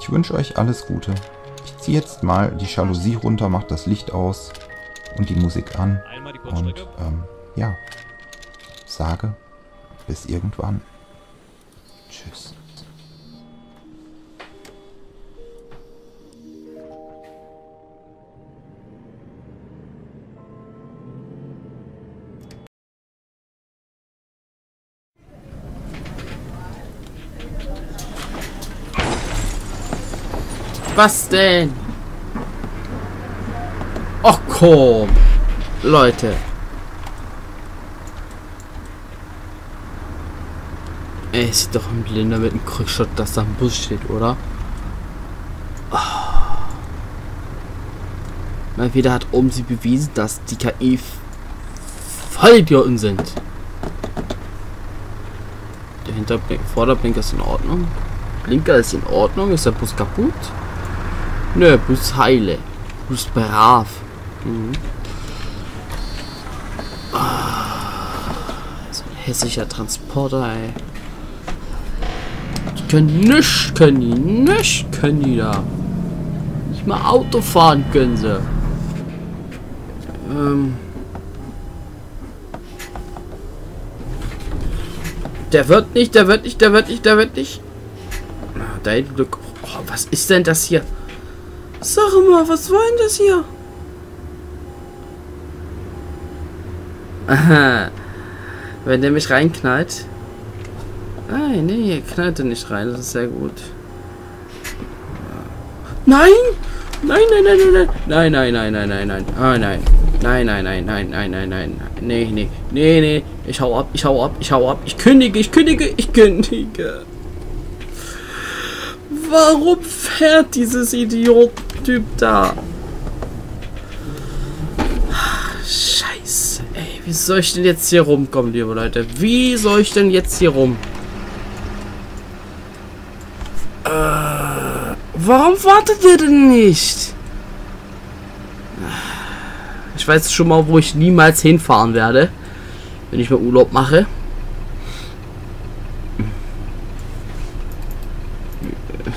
Ich wünsche euch alles Gute. Ziehe jetzt mal die Jalousie runter, mache das Licht aus und die Musik an und ähm, ja, sage bis irgendwann. Tschüss. Was denn? Ach komm. Leute. Ey, sieht doch ein Blinder mit einem Krückshot, dass da ein Bus steht, oder? Ah. Mal wieder hat oben sie bewiesen, dass die KI Vollidioten sind. Der Hinterblink Vorderblinker ist in Ordnung. Blinker ist in Ordnung. Ist der Bus kaputt? Nö, bist heile. Bist brav. Mhm. Ah, so ein hässlicher Transporter, ey. Die können nichts, können die. Nichts können die da. Nicht mal Auto fahren können sie. Ähm. Der wird nicht, der wird nicht, der wird nicht, der wird nicht. Da hinten Glück. Oh, was ist denn das hier? Sag mal, was war denn das hier? Aha. Wenn der mich reinknallt. Nein, nee, hier knallt er nicht rein. Das ist sehr gut. Nein! Nein, nein, nein, nein, nein, nein, nein, nein, nein, nein, ah, nein. Nein, nein, nein, nein, nein, nein, nein. Nee, nee, nee, nee. Ich hau ab, ich hau ab, ich hau ab. Ich kündige, ich kündige, ich kündige. Warum fährt dieses Idiot-Typ da? Scheiße, ey. Wie soll ich denn jetzt hier rumkommen, liebe Leute? Wie soll ich denn jetzt hier rum? Äh, warum wartet ihr denn nicht? Ich weiß schon mal, wo ich niemals hinfahren werde, wenn ich mal Urlaub mache.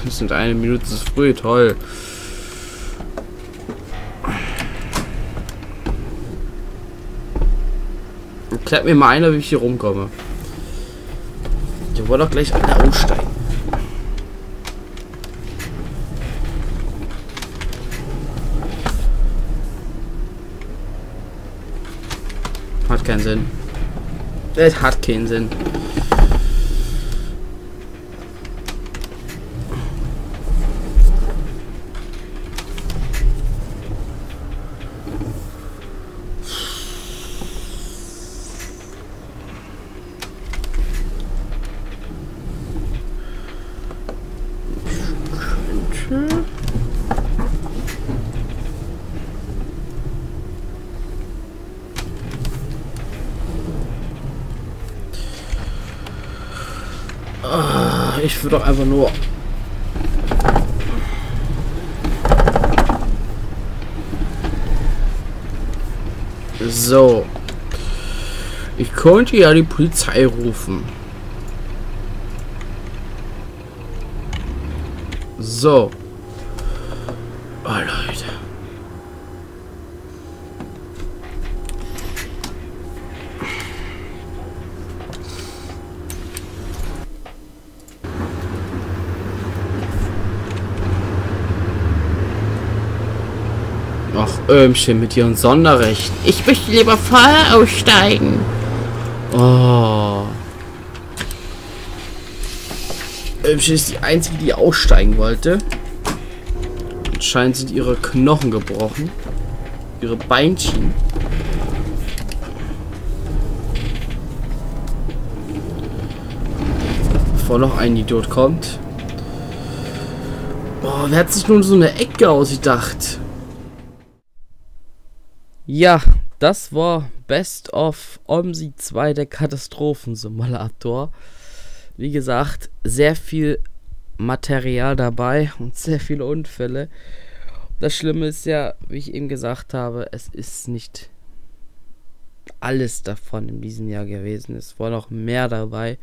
Es sind eine Minute zu früh, toll. Klärt mir mal einer, wie ich hier rumkomme. Ich wollte doch gleich alle aussteigen. Hat keinen Sinn. Das hat keinen Sinn. Könnte. Würde doch einfach nur. So. Ich könnte ja die Polizei rufen. So. Oh, Leute. Ach, Öhmchen mit ihren Sonderrechten. Ich möchte lieber vorher aussteigen. Oh. Öhmchen ist die Einzige, die aussteigen wollte. Anscheinend sind ihre Knochen gebrochen. Ihre Beinchen. Bevor noch ein Idiot kommt. Boah, wer hat sich nun so eine Ecke ausgedacht? Ja, das war Best of OMSI 2 der Katastrophensimulator. Wie gesagt, sehr viel Material dabei und sehr viele Unfälle. Das Schlimme ist ja, wie ich eben gesagt habe, es ist nicht alles davon in diesem Jahr gewesen. Es war noch mehr dabei,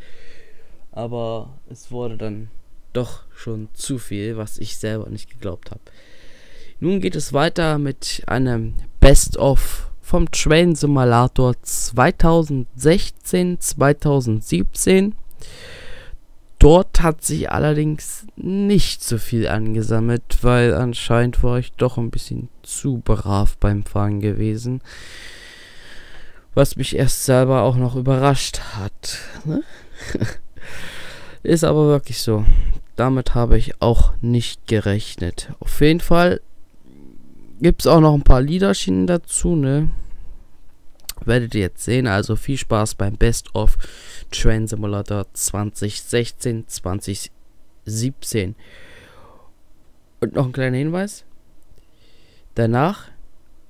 aber es wurde dann doch schon zu viel, was ich selber nicht geglaubt habe. Nun geht es weiter mit einem Best of vom Train Simulator 2016, 2017. Dort hat sich allerdings nicht so viel angesammelt, weil anscheinend war ich doch ein bisschen zu brav beim Fahren gewesen. Was mich erst selber auch noch überrascht hat. Ne? Ist aber wirklich so. Damit habe ich auch nicht gerechnet. Auf jeden Fall gibt es auch noch ein paar Liederschienen dazu, ne? Werdet ihr jetzt sehen. Also viel Spaß beim Best of Train Simulator 2016, 2017. Und noch ein kleiner Hinweis. Danach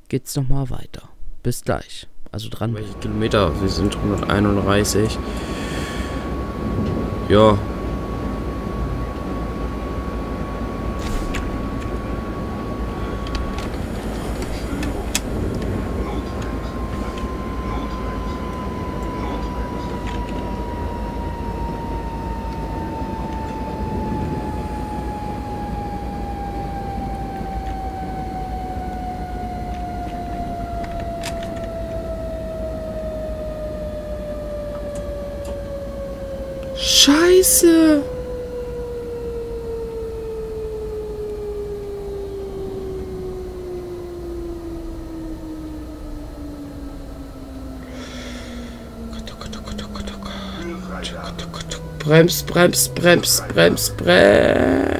geht's nochmal weiter. Bis gleich. Also dran. Welche Kilometer? Wir sind 131. Ja. Scheiße. Gott, oh Gott, oh Gott, oh Gott, oh Gott. Oh Gott, oh Gott, oh Gott. Brems, brems, brems, brems, brems.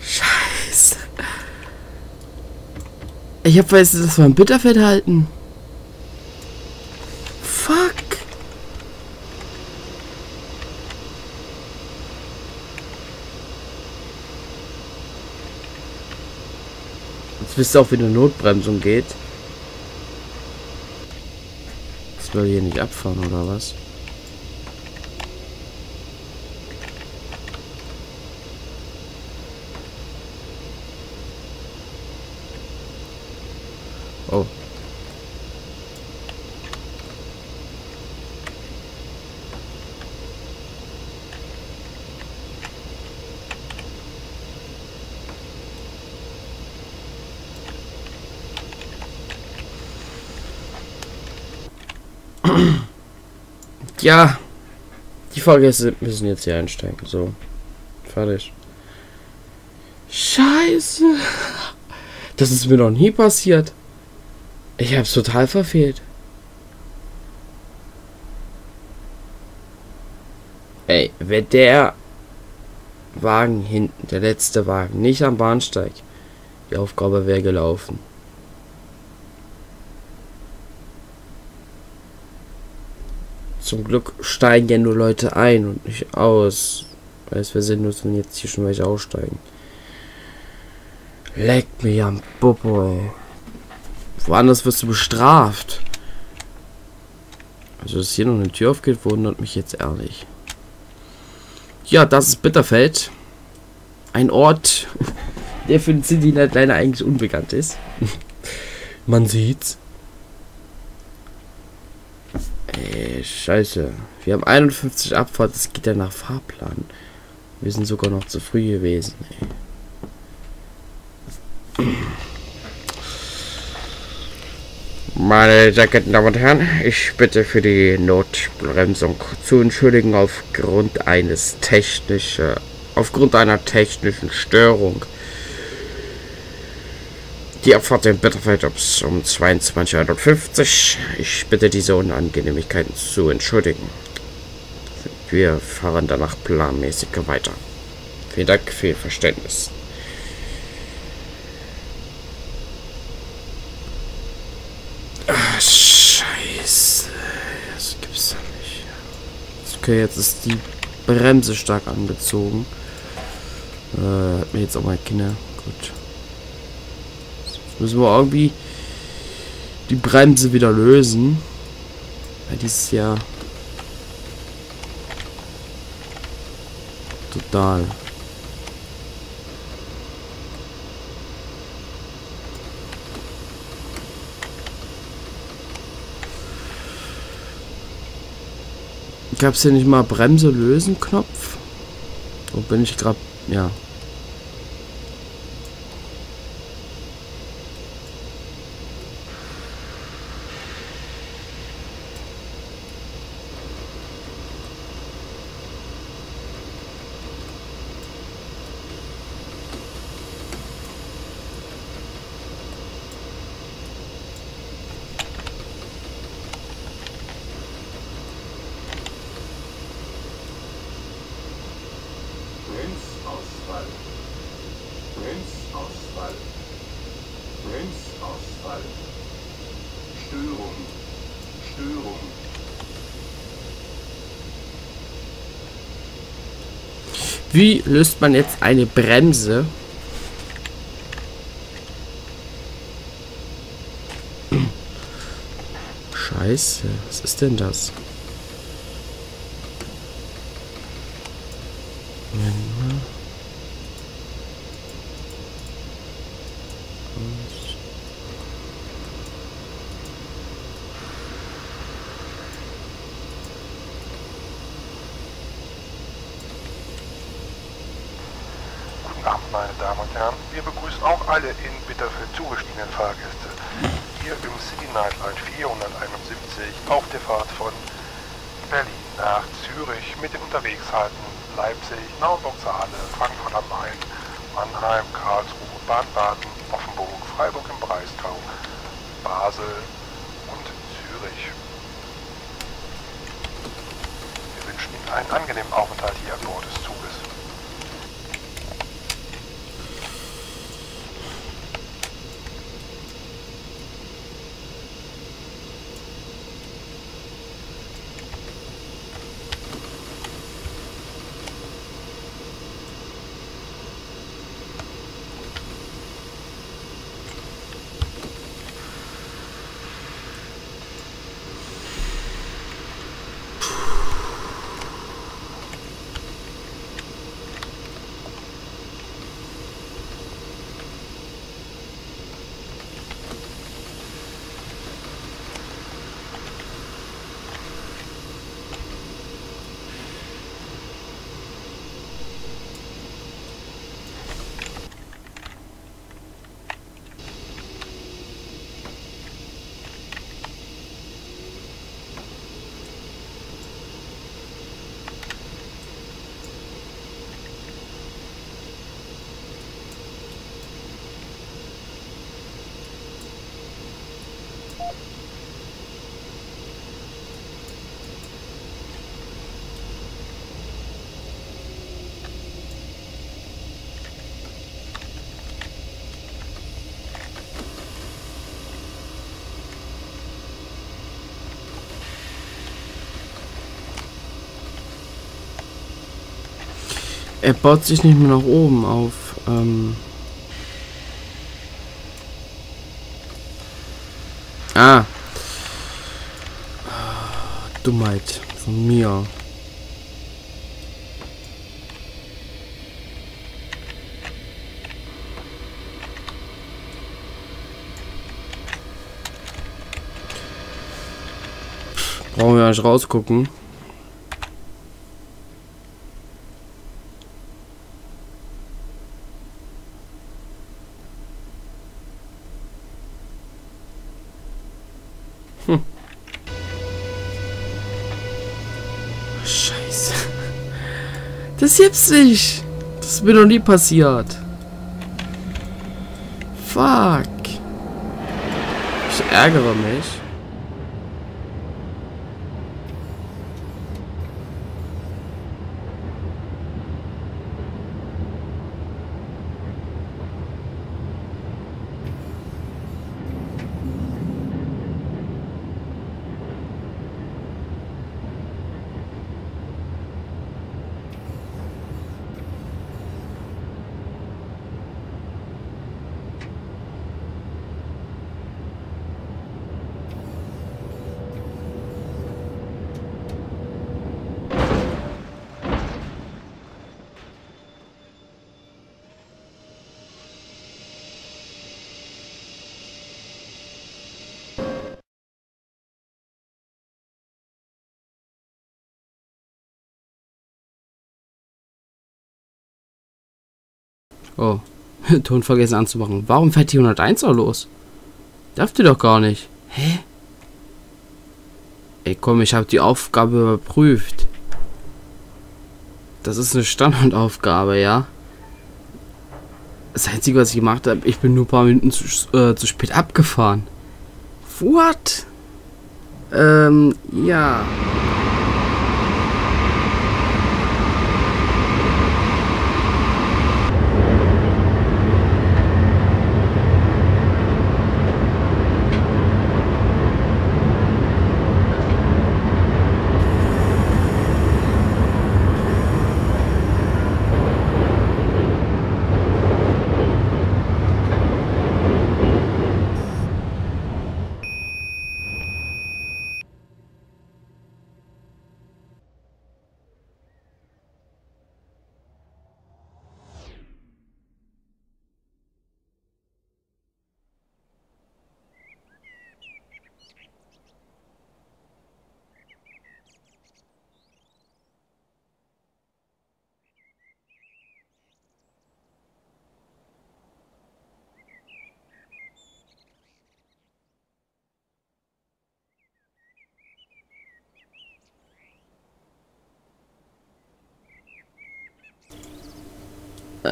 Scheiße. Ich hab weiß, das war ein Bitterfeld halten. Fuck. Jetzt wisst ihr auch, wie eine Notbremsung geht. Das will hier nicht abfahren, oder was? Ja. Die Fahrgäste müssen jetzt hier einsteigen. So. Fertig. Scheiße. Das ist mir noch nie passiert. Ich hab's total verfehlt. Ey, wenn der Wagen hinten, der letzte Wagen, nicht am Bahnsteig, die Aufgabe wäre gelaufen. Zum Glück steigen ja nur Leute ein und nicht aus. Weil es wäre sinnlos, wenn jetzt hier schon welche aussteigen. Leck mich am Popo, ey. Woanders wirst du bestraft. Also, dass hier noch eine Tür aufgeht, wundert mich jetzt ehrlich. Ja, das ist Bitterfeld. Ein Ort, der für den City leider eigentlich unbekannt ist. Man sieht's. Ey, scheiße. Wir haben 51 Abfahrt, das geht ja nach Fahrplan. Wir sind sogar noch zu früh gewesen, ey. Meine sehr geehrten Damen und Herren, ich bitte für die Notbremsung zu entschuldigen aufgrund eines technischen, aufgrund einer technischen Störung. Die Abfahrt in Bitterfeld um 22.51 Ich bitte diese Unangenehmigkeiten zu entschuldigen. Wir fahren danach planmäßig weiter. Vielen Dank für Ihr Verständnis. Ah, Scheiße. Das gibt's doch nicht. Okay, jetzt ist die Bremse stark angezogen. Äh, hat mir jetzt auch mal Kinder. Gut. Müssen wir irgendwie die Bremse wieder lösen. Weil dieses Jahr total. Gab es hier nicht mal Bremse lösen Knopf? Wo bin ich gerade? Ja. Prinzausfall. Prinzausfall. Prinzausfall. Störung. Störung. Wie löst man jetzt eine Bremse? Scheiße, was ist denn das? Moment mal. meine Damen und Herren, wir begrüßen auch alle in Bitterfeld zugestiegenen Fahrgäste. Hier im City Nightline 471 auf der Fahrt von Berlin nach Zürich mit den Unterwegshalten Leipzig, Naumburg-Saale, Frankfurt am Main, Mannheim, Karlsruhe, Baden-Baden, Offenburg, Freiburg im Breisgau, Basel und Zürich. Wir wünschen Ihnen einen angenehmen Aufenthalt hier an Bord des Zuges. Er baut sich nicht mehr nach oben auf. Ähm ah. Dummheit von mir. Brauchen wir nicht rausgucken. Gibt's nicht. Das ist mir noch nie passiert. Fuck. Ich ärgere mich. Oh, Ton vergessen anzumachen. Warum fährt die 101 auch los? Darf die doch gar nicht. Hä? Ey, komm, ich habe die Aufgabe überprüft. Das ist eine Standardaufgabe, ja? Das Einzige, was ich gemacht habe, ich bin nur ein paar Minuten zu, äh, zu spät abgefahren. What? Ähm, ja.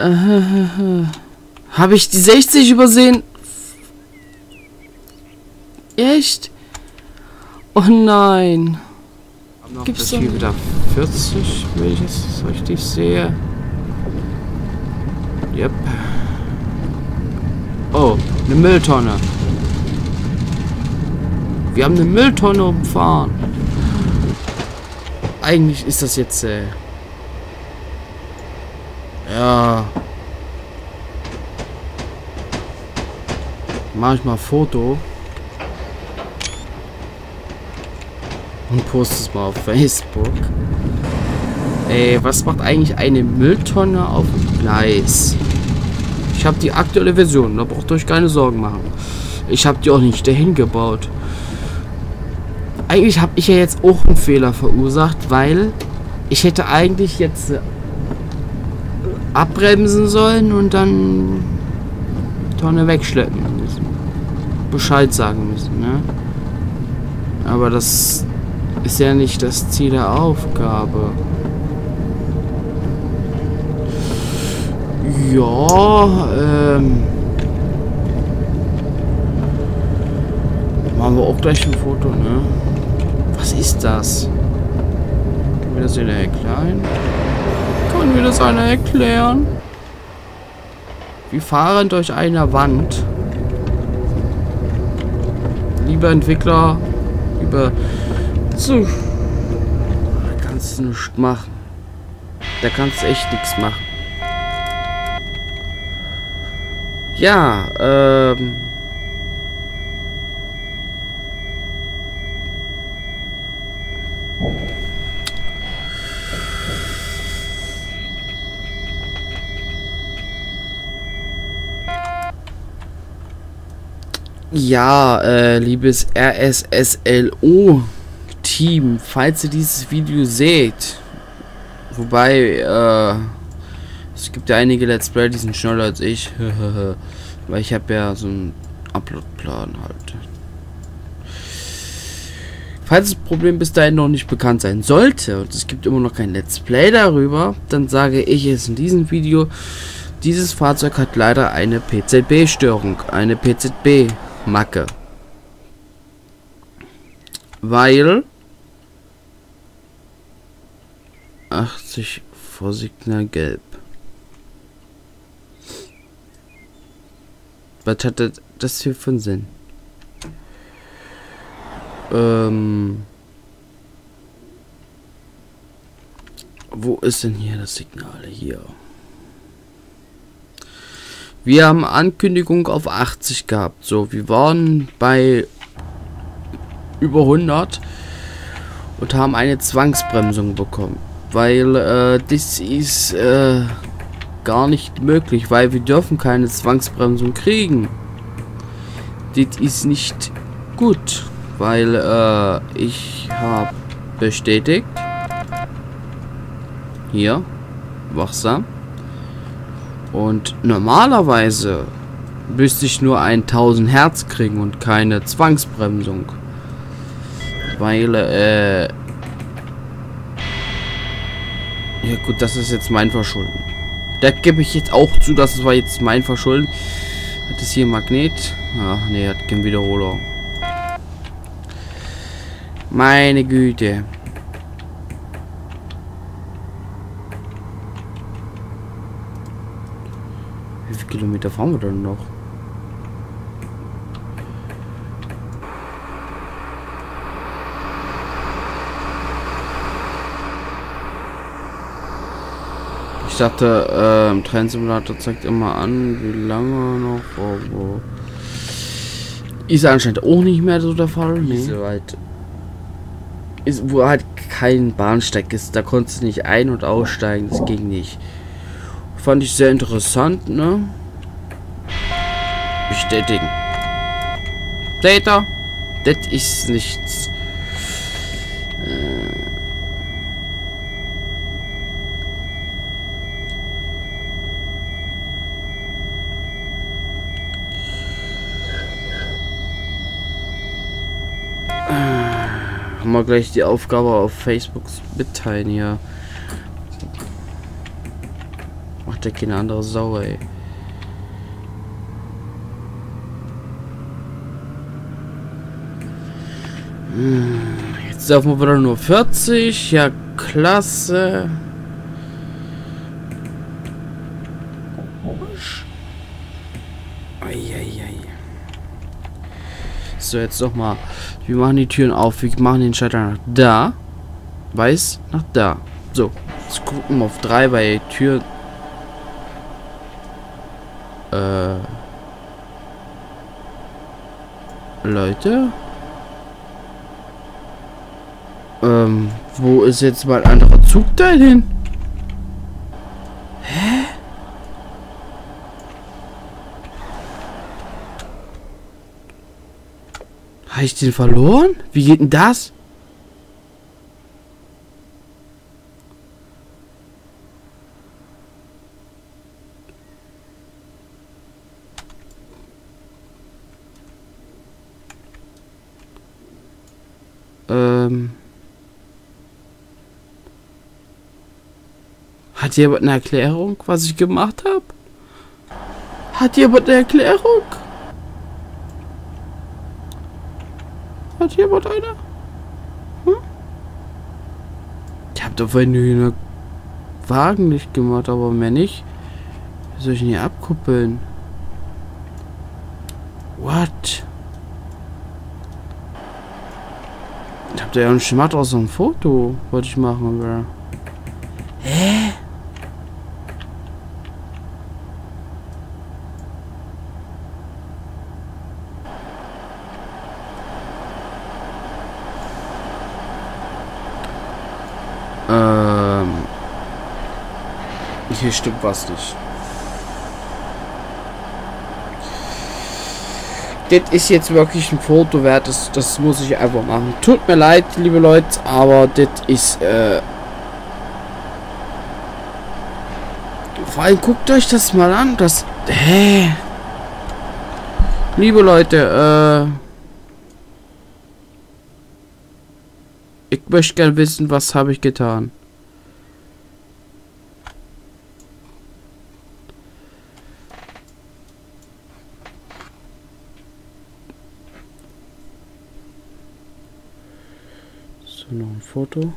Habe ich die 60 übersehen? Echt? Oh nein. Gibt's das hier wieder 40, wenn ich es richtig sehe? Yep. Oh, eine Mülltonne. Wir haben eine Mülltonne umfahren. Eigentlich ist das jetzt, äh Ja. Mach ich mal Foto. Und poste es mal auf Facebook. Ey, was macht eigentlich eine Mülltonne auf dem Gleis? Ich habe die aktuelle Version, da braucht ihr euch keine Sorgen machen. Ich habe die auch nicht dahin gebaut. Eigentlich habe ich ja jetzt auch einen Fehler verursacht, weil ich hätte eigentlich jetzt äh, abbremsen sollen und dann Tonne wegschleppen. Bescheid sagen müssen, ne? Aber das ist ja nicht das Ziel der Aufgabe. Ja, ähm. Machen wir auch gleich ein Foto, ne? Was ist das? Kann mir das einer erklären? Kann mir das einer erklären? Wir fahren durch eine Wand. Lieber Entwickler, lieber. Da kannst du nichts machen. Da kannst du echt nichts machen. Ja, ähm. Ja, äh, liebes RSSLO Team, falls ihr dieses Video seht, wobei, äh, es gibt ja einige Let's Play, die sind schneller als ich, weil ich habe ja so einen Upload-Plan halt. Falls das Problem bis dahin noch nicht bekannt sein sollte und es gibt immer noch kein Let's Play darüber, dann sage ich es in diesem Video, dieses Fahrzeug hat leider eine PZB-Störung, eine PZB-Macke. Weil 80 Vorsignal gelb. Was hat das hier für einen Sinn? Ähm. Wo ist denn hier das Signal? Hier. Wir haben Ankündigung auf 80 gehabt. So, wir waren bei über 100 und haben eine Zwangsbremsung bekommen weil äh, das ist äh, gar nicht möglich, weil wir dürfen keine Zwangsbremsung kriegen. Das ist nicht gut, weil äh, ich habe bestätigt. Hier, wachsam. Und normalerweise müsste ich nur 1000 Hertz kriegen und keine Zwangsbremsung. Weil, äh, ja gut, das ist jetzt mein Verschulden. Da gebe ich jetzt auch zu, das war jetzt mein Verschulden. Hat es hier Magnet? Ach nee, hat keinen Wiederholer. Meine Güte. Kilometer fahren wir denn noch? Ich dachte, äh, im Trendsimulator zeigt immer an, wie lange noch. Aber ist anscheinend auch nicht mehr so der Fall. Nee. So halt ist, wo halt kein Bahnsteig ist. Da konntest du nicht ein- und aussteigen. Das ging nicht. Fand ich sehr interessant, ne? Bestätigen. Data. Das ist nichts. Äh haben wir gleich die Aufgabe auf Facebook mitteilen hier. Ach, verstecke keine andere Sau, ey. Jetzt laufen wir wieder nur 40. Ja, klasse. So, jetzt noch mal. Wir machen die Türen auf. Wir machen den Schalter nach da. Weiß nach da. So. Jetzt gucken wir auf 3, weil die Tür. Äh. Leute. Ähm, wo ist jetzt mal ein anderer Zugteil hin? Hä? Habe ich den verloren? Wie geht denn das? Hat jemand eine Erklärung, was ich gemacht habe? Hat jemand eine Erklärung? Hat jemand eine? Hm? Ich hab doch vorhin nur eine Wagenlicht gemacht, aber mehr nicht. Wie soll ich denn hier abkuppeln? What? Ich hab da ja einen Schmatt aus so einem Foto, wollte ich machen, aber. Hier stimmt was nicht. Das ist jetzt wirklich ein Foto wert, das, das muss ich einfach machen. Tut mir leid, liebe Leute, aber das ist, äh... Vor allem guckt euch das mal an, das... Hä? Liebe Leute, äh... Ich möchte gerne wissen, was habe ich getan. So, noch ein Foto.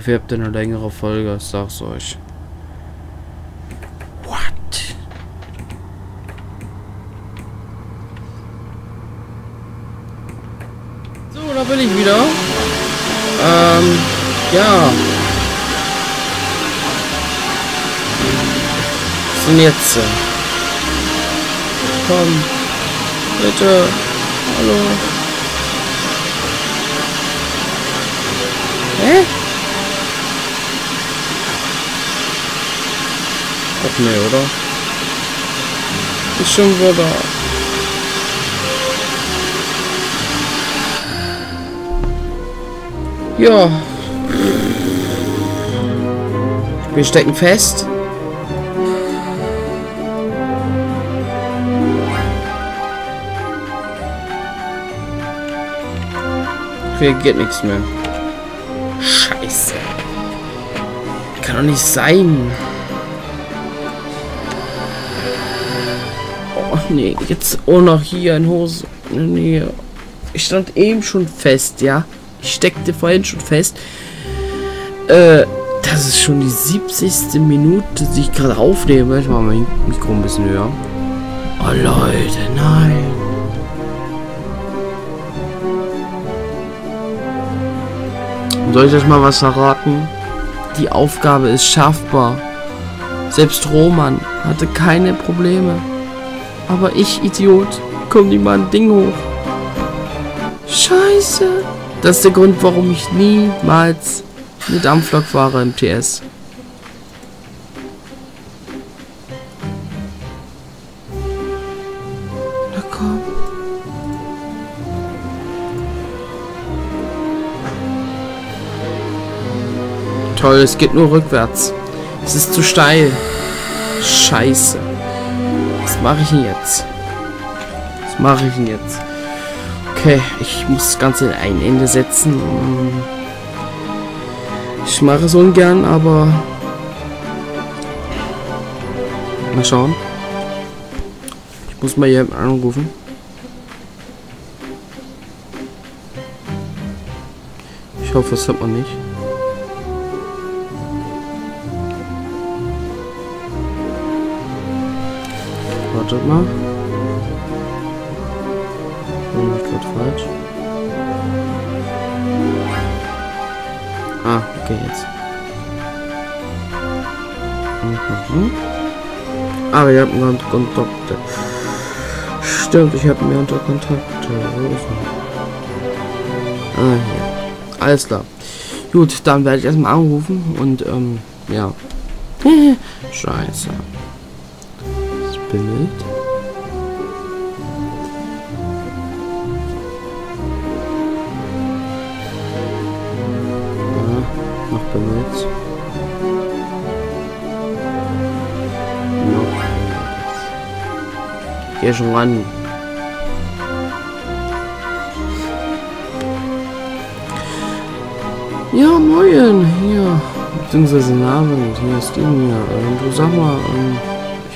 Dafür habt ihr eine längere Folge, sag's euch. What? So, da bin ich wieder. Ähm, ja. Was denn jetzt? Komm. Bitte. Hallo. Hä? Nee, oder? Ist schon wieder. Ja. Wir stecken fest. Geht nichts mehr. Scheiße. Kann doch nicht sein. Nee, jetzt auch noch hier in Hose. Nee. Ich stand eben schon fest, ja. Ich steckte vorhin schon fest. Äh, das ist schon die 70. Minute, die ich gerade aufnehme. Ich mache mein Mikro ein bisschen höher. Oh Leute, nein. Soll ich euch mal was verraten? Die Aufgabe ist schaffbar. Selbst Roman hatte keine Probleme. Aber ich, Idiot, komm nicht mal ein Ding hoch. Scheiße. Das ist der Grund, warum ich niemals eine Dampflok fahre im TS. Na komm. Toll, es geht nur rückwärts. Es ist zu steil. Scheiße. Mache ich denn jetzt? Was mache ich denn jetzt? Okay, ich muss das Ganze in ein Ende setzen. Ich mache es ungern, aber Mal schauen. Ich muss mal hier anrufen. Ich hoffe, es hört man nicht. Wartet mal. Bin ich gerade falsch? Ah, okay, jetzt. Mhm. Ah, wir haben mehr Kontakte. Stimmt, ich habe mehr unter Kontakte. Wo ist er? Ah, hier. Alles klar. Gut, dann werde ich erstmal anrufen und, ähm, ja. Scheiße. Bild. Ja, noch benutzt. Noch. Geh schon ran. Ja, moin, hier. Beziehungsweise Namen, hier ist Steven hier. Ähm, du sag mal, ähm,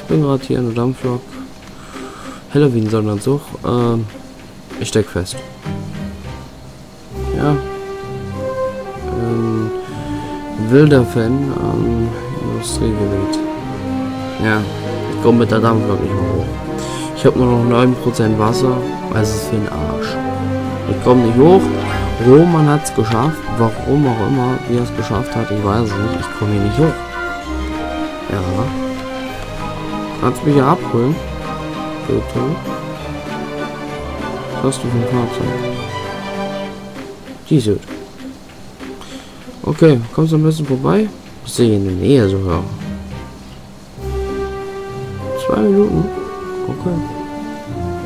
bin gerade hier in der Dampflok. Halloween, sondern so. Ähm, ich steck fest. Ja. Ähm, wilder Fan am Industriegebiet. Ja, ich komme mit der Dampflok nicht mehr hoch. Ich habe nur noch 9% Wasser, also es ist für den Arsch. Ich komme nicht hoch. Roman hat es geschafft. Warum auch immer, wie er es geschafft hat, ich weiß es nicht. Ich komme hier nicht hoch. Ja. Kannst du mich hier abholen? Bitte. Was hast du für ein Fahrzeug? Die Süd. Okay, kommst du am besten vorbei? Ich sehe in der Nähe sogar. Zwei Minuten? Okay.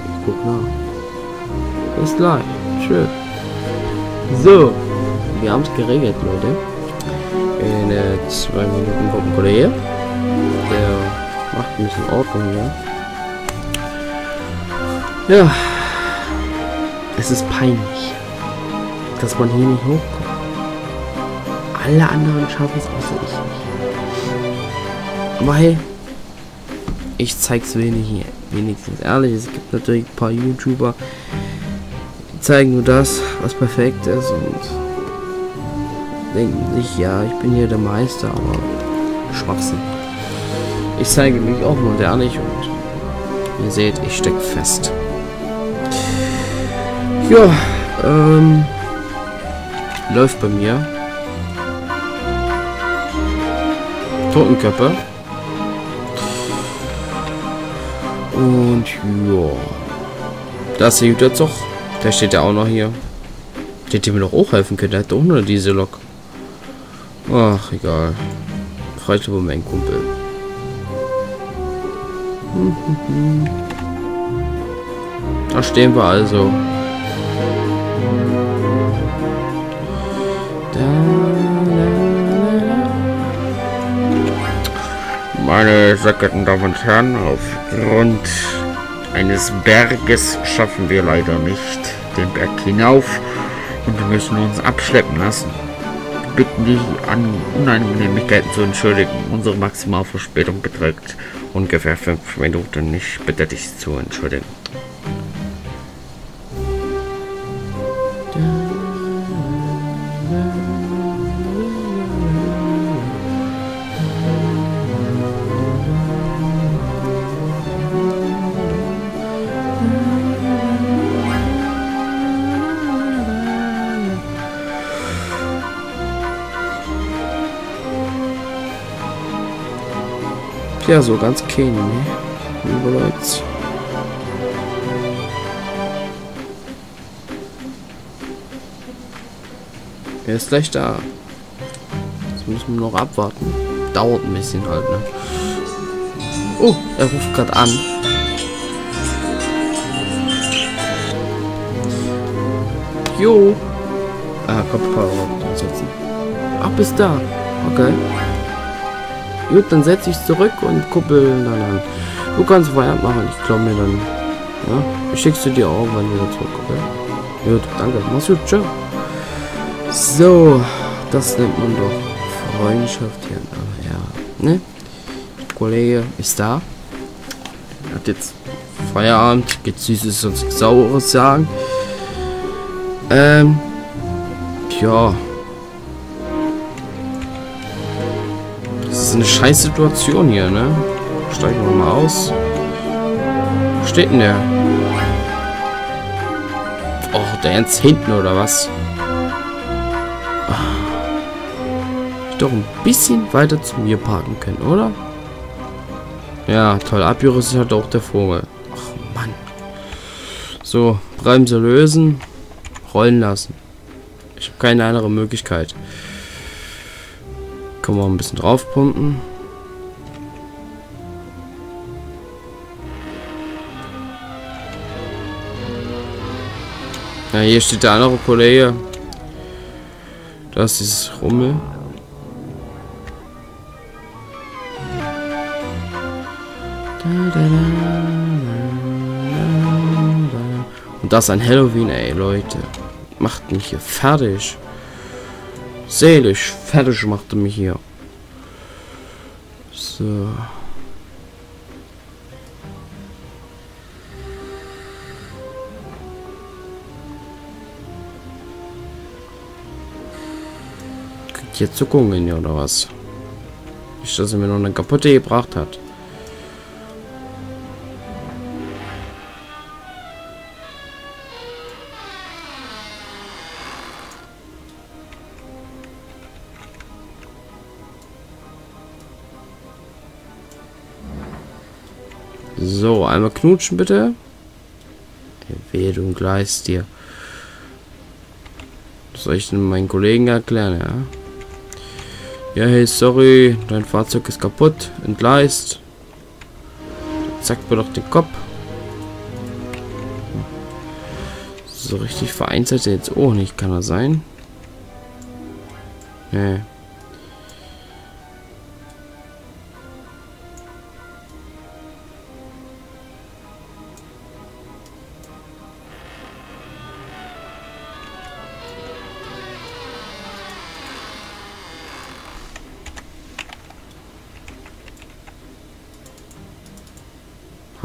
Ich guck nach. Bis gleich. Tschüss. So. Wir haben es geregelt, Leute. In äh, zwei Minuten kommt Kollege. Ein bisschen Ordnung hier. Ja. Es ist peinlich, dass man hier nicht hochkommt. Alle anderen schaffen es außer ich nicht. Weil ich zeig's wenig, wenigstens ehrlich. Es gibt natürlich ein paar YouTuber, die zeigen nur das, was perfekt ist und denken sich, ja, ich bin hier der Meister, aber Schwachsinn. Ich zeige mich auch ehrlich und ihr seht, ich steck fest. Ja, ähm, läuft bei mir. Totenköpfe. Und ja. Das ist der Jüterzog. Der steht ja auch noch hier. Der hätte mir doch auch helfen können. Der hat doch nur diese Lok. Ach, egal. Freut über meinen Kumpel. Da stehen wir also. Meine sehr geehrten Damen und Herren, aufgrund eines Berges schaffen wir leider nicht den Berg hinauf und müssen uns abschleppen lassen. Bitten dich an Unannehmlichkeiten zu entschuldigen. Unsere Maximalverspätung beträgt ungefähr fünf Minuten. Ich bitte dich zu entschuldigen. Ja, so ganz kein, ne? Liebe Leute. Er ist gleich da. Jetzt müssen wir noch abwarten. Dauert ein bisschen halt, ne? Oh, er ruft gerade an. Jo. Ah, Kopfhörer setzen. Ach, bis da. Okay. Gut, dann setze ich zurück und kuppel dann an. Du kannst Feierabend machen, ich glaube mir dann. Ja, schickst du dir auch wann wieder zurück, okay? Gut, danke. Mach's gut, ciao. So, das nennt man doch Freundschaft hier. Ja, ne? Kollege ist da. hat jetzt Feierabend, geht süßes und saures sagen. Ähm, ja. Eine scheiß Situation hier, ne? Steigen wir mal aus. Wo steht denn der? Oh, der ganz hinten oder was? Ich doch ein bisschen weiter zu mir parken können, oder? Ja, toll. Abgerüstet hat auch der Vogel. Ach, Mann. So, Bremse lösen. Rollen lassen. Ich habe keine andere Möglichkeit. Können wir ein bisschen draufpumpen. Ja, hier steht der andere Kollege. Das ist Rummel. Und das an Halloween, ey, Leute. Macht mich hier fertig. Seelisch fertig macht er mich hier. So. Kriegt hier Zuckungen oder was? Nicht, dass er mir noch eine kaputte gebracht hat. So, einmal knutschen bitte. Wehe, du gleist dir. Soll ich denn meinen Kollegen erklären, ja? Ja, hey, sorry, dein Fahrzeug ist kaputt, entgleist. Zeigt mir doch den Kopf. So richtig vereint er jetzt auch nicht, kann er sein? Nee.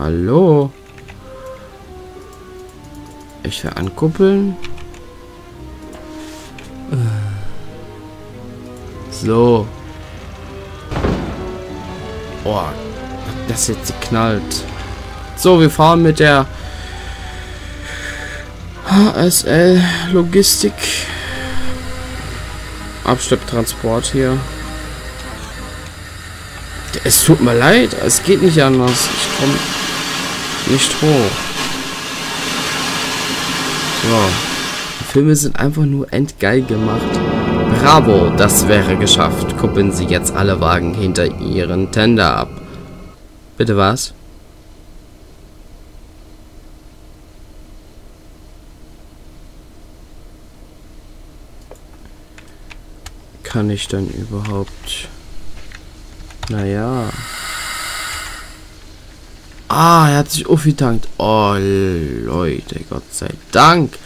Hallo? Ich will ankuppeln. So. Oh, das jetzt knallt. So, wir fahren mit der HSL Logistik Abschlepptransport hier. Es tut mir leid, es geht nicht anders. Ich komme nicht hoch. So. Die Filme sind einfach nur endgeil gemacht. Bravo, das wäre geschafft. Kuppeln Sie jetzt alle Wagen hinter Ihren Tender ab. Bitte was? Kann ich dann überhaupt... Naja... Ah, er hat sich aufgetankt. Oh, Leute, Gott sei Dank.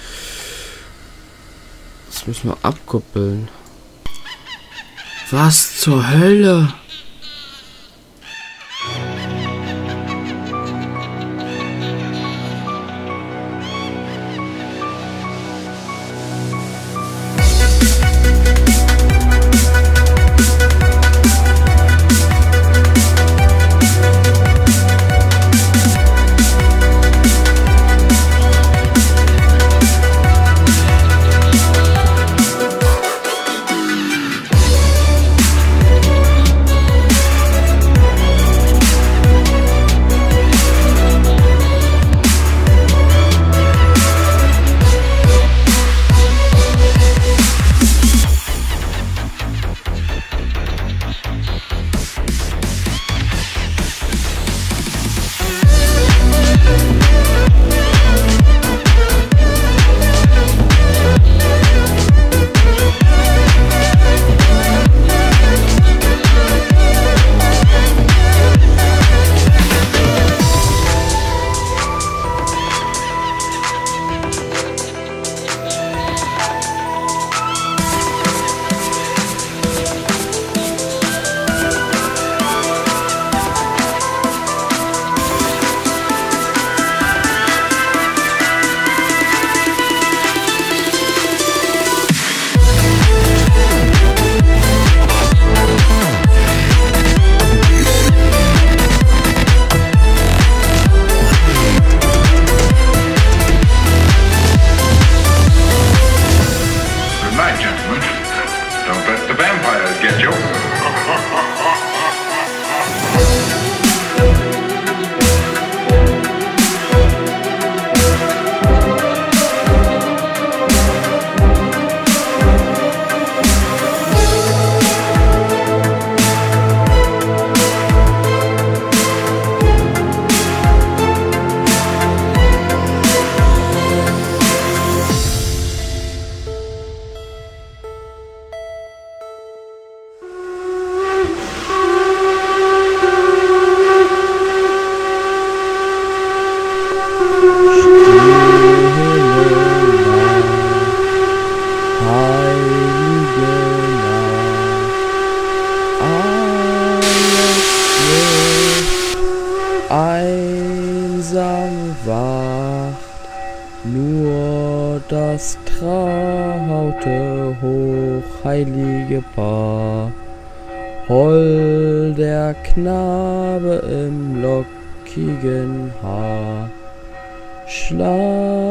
Das müssen wir abkuppeln. Was zur Hölle?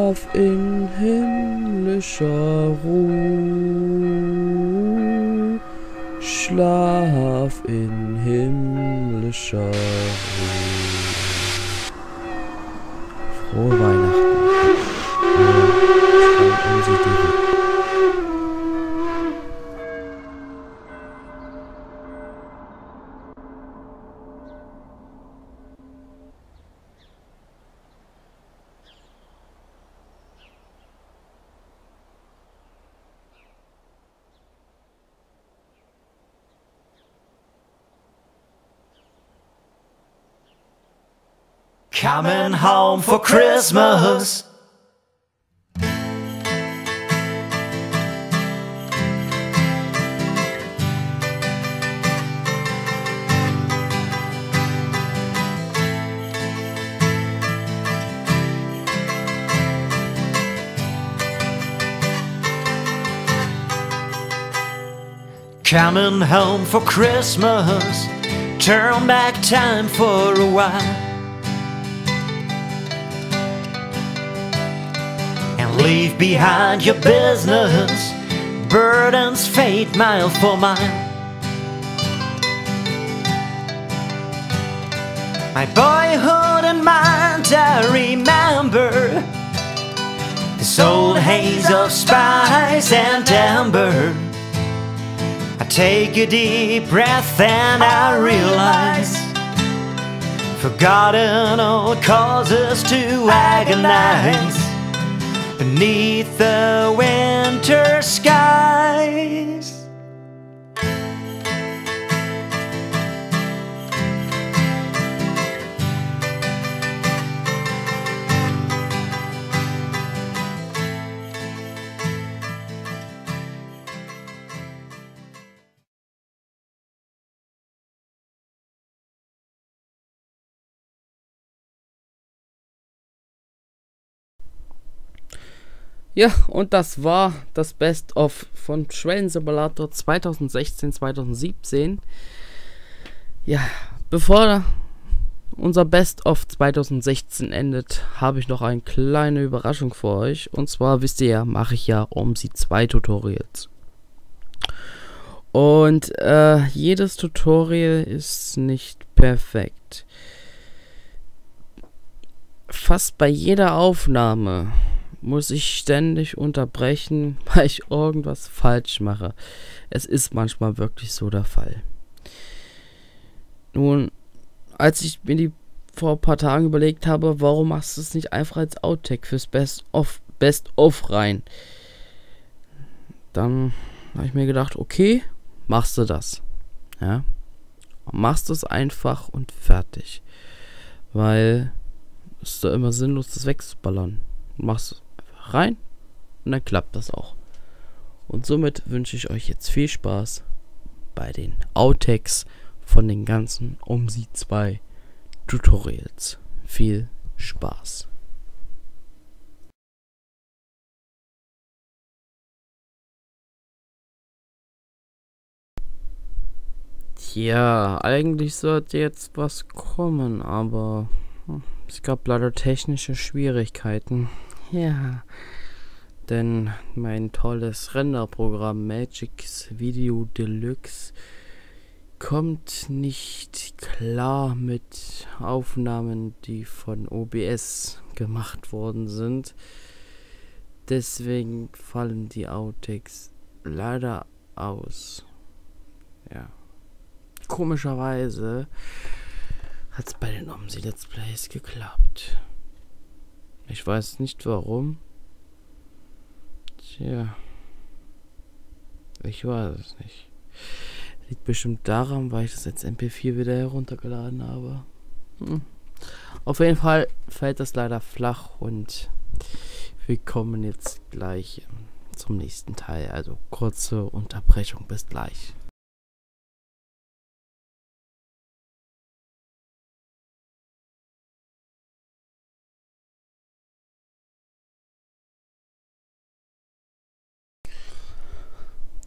Schlaf in himmlischer Ruhe. Schlaf in himmlischer Ruhe. Frohe Weihnachten. Euer Coming home for Christmas. Coming home for Christmas. Turn back time for a while. Leave behind your business. Burdens fade mile for mile. My boyhood and mind I remember This old haze of spice and amber I take a deep breath and I realize Forgotten old causes to agonize beneath the winter skies. Ja, und das war das Best-of von Schwellensimulator 2016-2017. Ja, bevor unser Best-of 2016 endet, habe ich noch eine kleine Überraschung für euch. Und zwar wisst ihr ja, mache ich ja sie zwei Tutorials. Und äh, jedes Tutorial ist nicht perfekt. Fast bei jeder Aufnahme muss ich ständig unterbrechen, weil ich irgendwas falsch mache. Es ist manchmal wirklich so der Fall. Nun, als ich mir die vor ein paar Tagen überlegt habe, warum machst du es nicht einfach als Outtake fürs Best of Best of rein? Dann habe ich mir gedacht, okay, machst du das. Ja? Machst du es einfach und fertig. Weil es ist doch immer sinnlos, das wegzuballern. Machst rein und dann klappt das auch. Und somit wünsche ich euch jetzt viel Spaß bei den Outtakes von den ganzen UMSI 2 Tutorials. Viel Spaß. Tja, eigentlich sollte jetzt was kommen, aber hm, es gab leider technische Schwierigkeiten. Ja, denn mein tolles Renderprogramm Magix Video Deluxe kommt nicht klar mit Aufnahmen, die von OBS gemacht worden sind. Deswegen fallen die Outtakes leider aus. Ja. Komischerweise hat es bei den OMSI Let's Plays geklappt. Ich weiß nicht warum. Tja. Ich weiß es nicht. Liegt bestimmt daran, weil ich das als MP4 wieder heruntergeladen habe. Hm. Auf jeden Fall fällt das leider flach und wir kommen jetzt gleich zum nächsten Teil. Also kurze Unterbrechung. Bis gleich.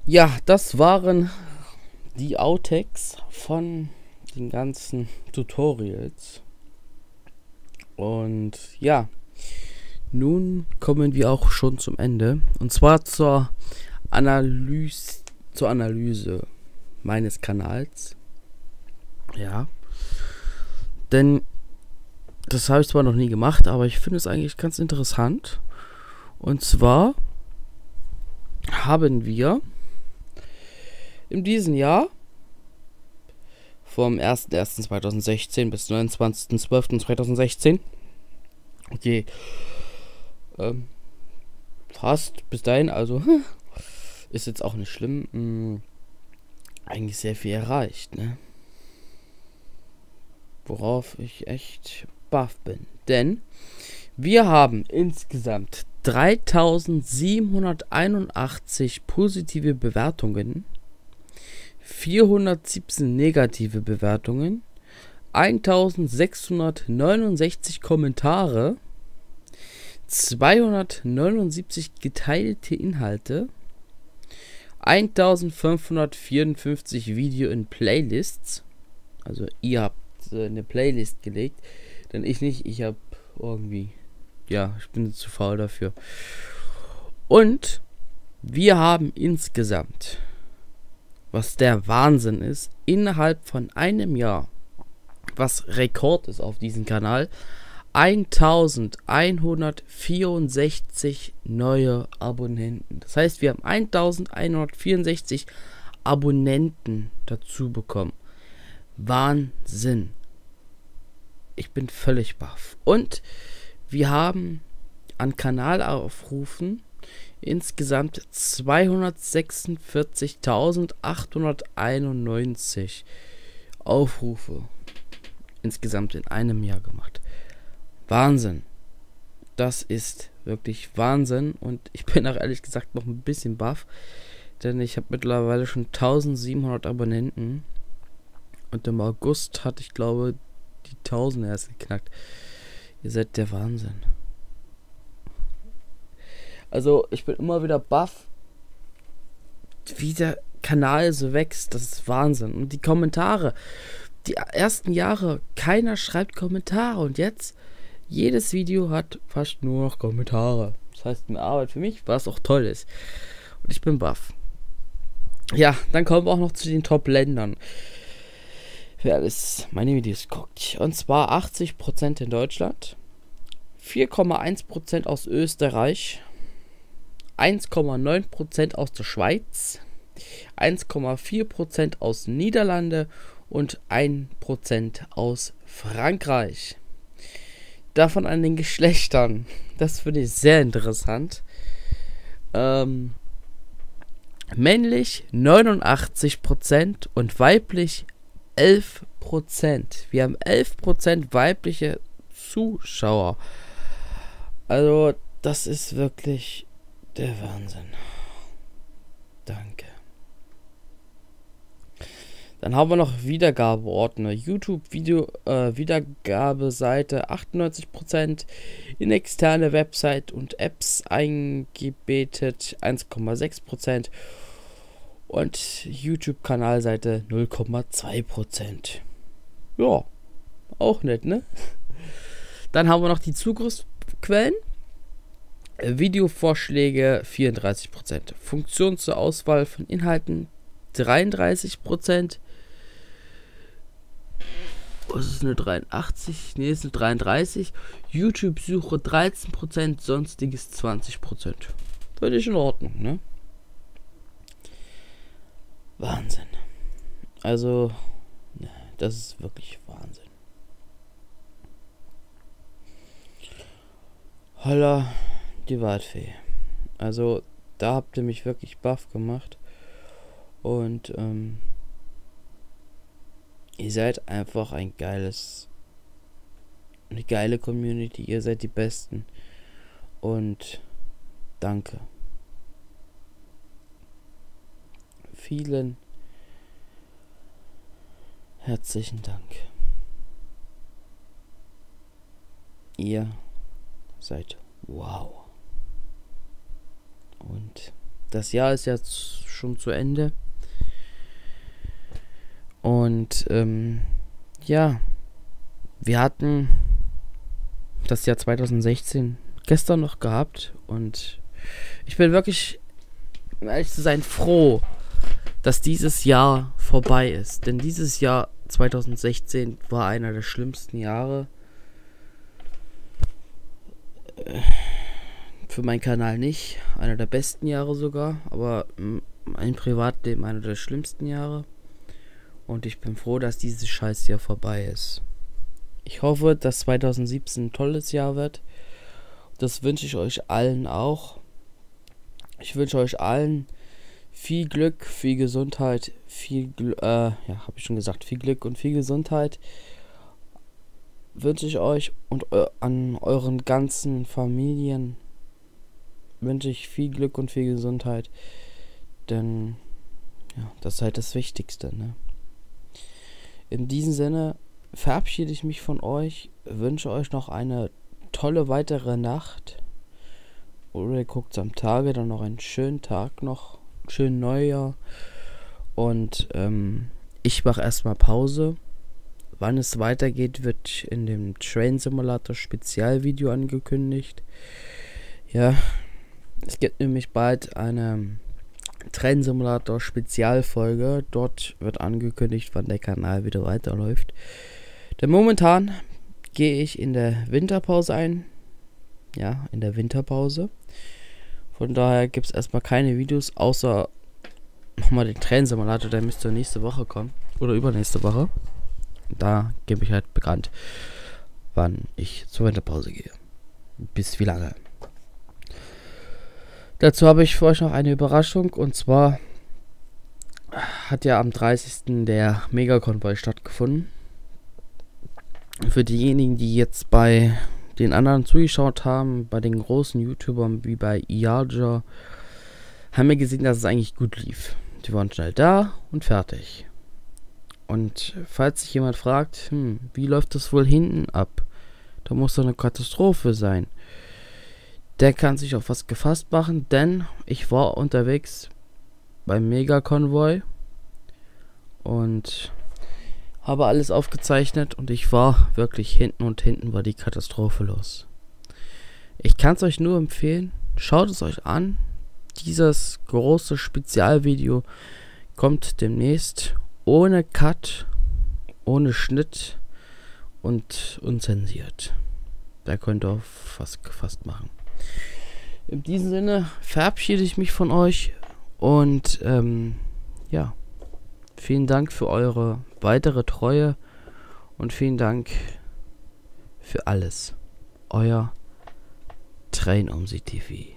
Ja, das waren die Outtakes von den ganzen Tutorials. Und ja, nun kommen wir auch schon zum Ende. Und zwar zur Analyse, zur Analyse meines Kanals. Ja. Denn das habe ich zwar noch nie gemacht, aber ich finde es eigentlich ganz interessant. Und zwar haben wir in diesem Jahr. Vom 01.01.2016 bis 29.12.2016 okay. Ähm, fast bis dahin also ist jetzt auch nicht schlimm. Hm, eigentlich sehr viel erreicht ne? Worauf ich echt baff bin. Denn wir haben insgesamt 3781 positive Bewertungen, 417 negative Bewertungen, 1669 Kommentare, 279 geteilte Inhalte, 1554 Video in Playlists. Also ihr habt äh, eine Playlist gelegt, denn ich nicht. Ich habe irgendwie ja, ich bin zu faul dafür. Und wir haben insgesamt, was der Wahnsinn ist, innerhalb von einem Jahr, was Rekord ist auf diesem Kanal, 1164 neue Abonnenten. Das heißt, wir haben 1164 Abonnenten dazu bekommen. Wahnsinn. Ich bin völlig baff. Und wir haben an Kanalaufrufen insgesamt 246.891 Aufrufe insgesamt in einem Jahr gemacht. Wahnsinn. Das ist wirklich Wahnsinn und ich bin auch ehrlich gesagt noch ein bisschen baff, denn ich habe mittlerweile schon 1700 Abonnenten und im August hatte ich glaube die 1000 erst geknackt. Ihr seid der Wahnsinn. Also, ich bin immer wieder baff, wie der Kanal so wächst. Das ist Wahnsinn. Und die Kommentare. Die ersten Jahre, keiner schreibt Kommentare. Und jetzt, jedes Video hat fast nur noch Kommentare. Das heißt, eine Arbeit für mich, was auch toll ist. Und ich bin baff. Ja, dann kommen wir auch noch zu den Top-Ländern. Wer alles meine Videos guckt. Und zwar 80% in Deutschland, 4,1% aus Österreich, 1,9% aus der Schweiz, 1,4% aus Niederlande und 1% aus Frankreich. Davon an den Geschlechtern. Das finde ich sehr interessant. Ähm, männlich 89% und weiblich 11%. Wir haben 11% weibliche Zuschauer. Also, das ist wirklich der Wahnsinn. Danke. Dann haben wir noch Wiedergabeordner. YouTube-Video, äh, Wiedergabeseite 98%, in externe Website und Apps eingebettet 1,6% und YouTube-Kanalseite 0,2%. Ja, auch nett, ne? Dann haben wir noch die Zugriffsquellen. Videovorschläge 34%. Funktion zur Auswahl von Inhalten 33%. Was ist eine 83? Ne, ist eine 33. YouTube-Suche 13%, sonstiges 20%. Völlig in Ordnung, ne? Wahnsinn. Also, ne, das ist wirklich Wahnsinn. Holla, die Waldfee. Also, da habt ihr mich wirklich baff gemacht. Und, ähm, ihr seid einfach ein geiles, eine geile Community. Ihr seid die Besten. Und danke. Vielen herzlichen Dank. Ihr seid wow. Und das Jahr ist jetzt schon zu Ende. Und ähm, ja, wir hatten das Jahr 2016 gestern noch gehabt und ich bin wirklich, um ehrlich zu sein, froh, dass dieses Jahr vorbei ist. Denn dieses Jahr 2016 war einer der schlimmsten Jahre für meinen Kanal nicht. Einer der besten Jahre sogar, aber ein Privatleben einer der schlimmsten Jahre. Und ich bin froh, dass dieses Scheißjahr vorbei ist. Ich hoffe, dass 2017 ein tolles Jahr wird. Das wünsche ich euch allen auch. Ich wünsche euch allen viel Glück, viel Gesundheit, viel, äh, ja, habe ich schon gesagt, viel Glück und viel Gesundheit wünsche ich euch und an euren ganzen Familien wünsche ich viel Glück und viel Gesundheit, denn ja, das ist halt das Wichtigste, ne? In diesem Sinne verabschiede ich mich von euch, wünsche euch noch eine tolle weitere Nacht. Oder ihr guckt am Tage dann noch einen schönen Tag noch, schönen Neujahr. Und ähm, ich mache erstmal Pause. Wann es weitergeht, wird in dem Train Simulator Spezialvideo angekündigt. Ja, es gibt nämlich bald eine Train Simulator Spezialfolge. Dort wird angekündigt, wann der Kanal wieder weiterläuft. Denn momentan gehe ich in der Winterpause ein. Ja, in der Winterpause. Von daher gibt es erstmal keine Videos, außer nochmal den Train Simulator, der müsste nächste Woche kommen. Oder übernächste Woche. Da gebe ich halt bekannt, wann ich zur Winterpause gehe. Bis wie lange. Dazu habe ich für euch noch eine Überraschung und zwar hat ja am 30. der Megakonvoi stattgefunden. Für diejenigen, die jetzt bei den anderen zugeschaut haben, bei den großen YouTubern wie bei Iaja, haben wir gesehen, dass es eigentlich gut lief. Die waren schnell da und fertig. Und falls sich jemand fragt, hm, wie läuft das wohl hinten ab? Da muss doch eine Katastrophe sein. Der kann sich auf was gefasst machen, denn ich war unterwegs beim Mega-Konvoi und habe alles aufgezeichnet und ich war wirklich hinten und hinten war die Katastrophe los. Ich kann es euch nur empfehlen, schaut es euch an. Dieses große Spezialvideo kommt demnächst ohne Cut, ohne Schnitt und unzensiert. Da könnt ihr was gefasst machen. In diesem Sinne verabschiede ich mich von euch und ähm, ja, vielen Dank für eure weitere Treue und vielen Dank für alles. Euer Train um sie TV.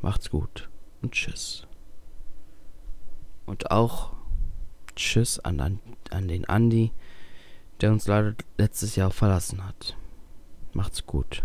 Macht's gut und tschüss. Und auch Tschüss an, an, an den Andi, der uns leider letztes Jahr verlassen hat. Macht's gut.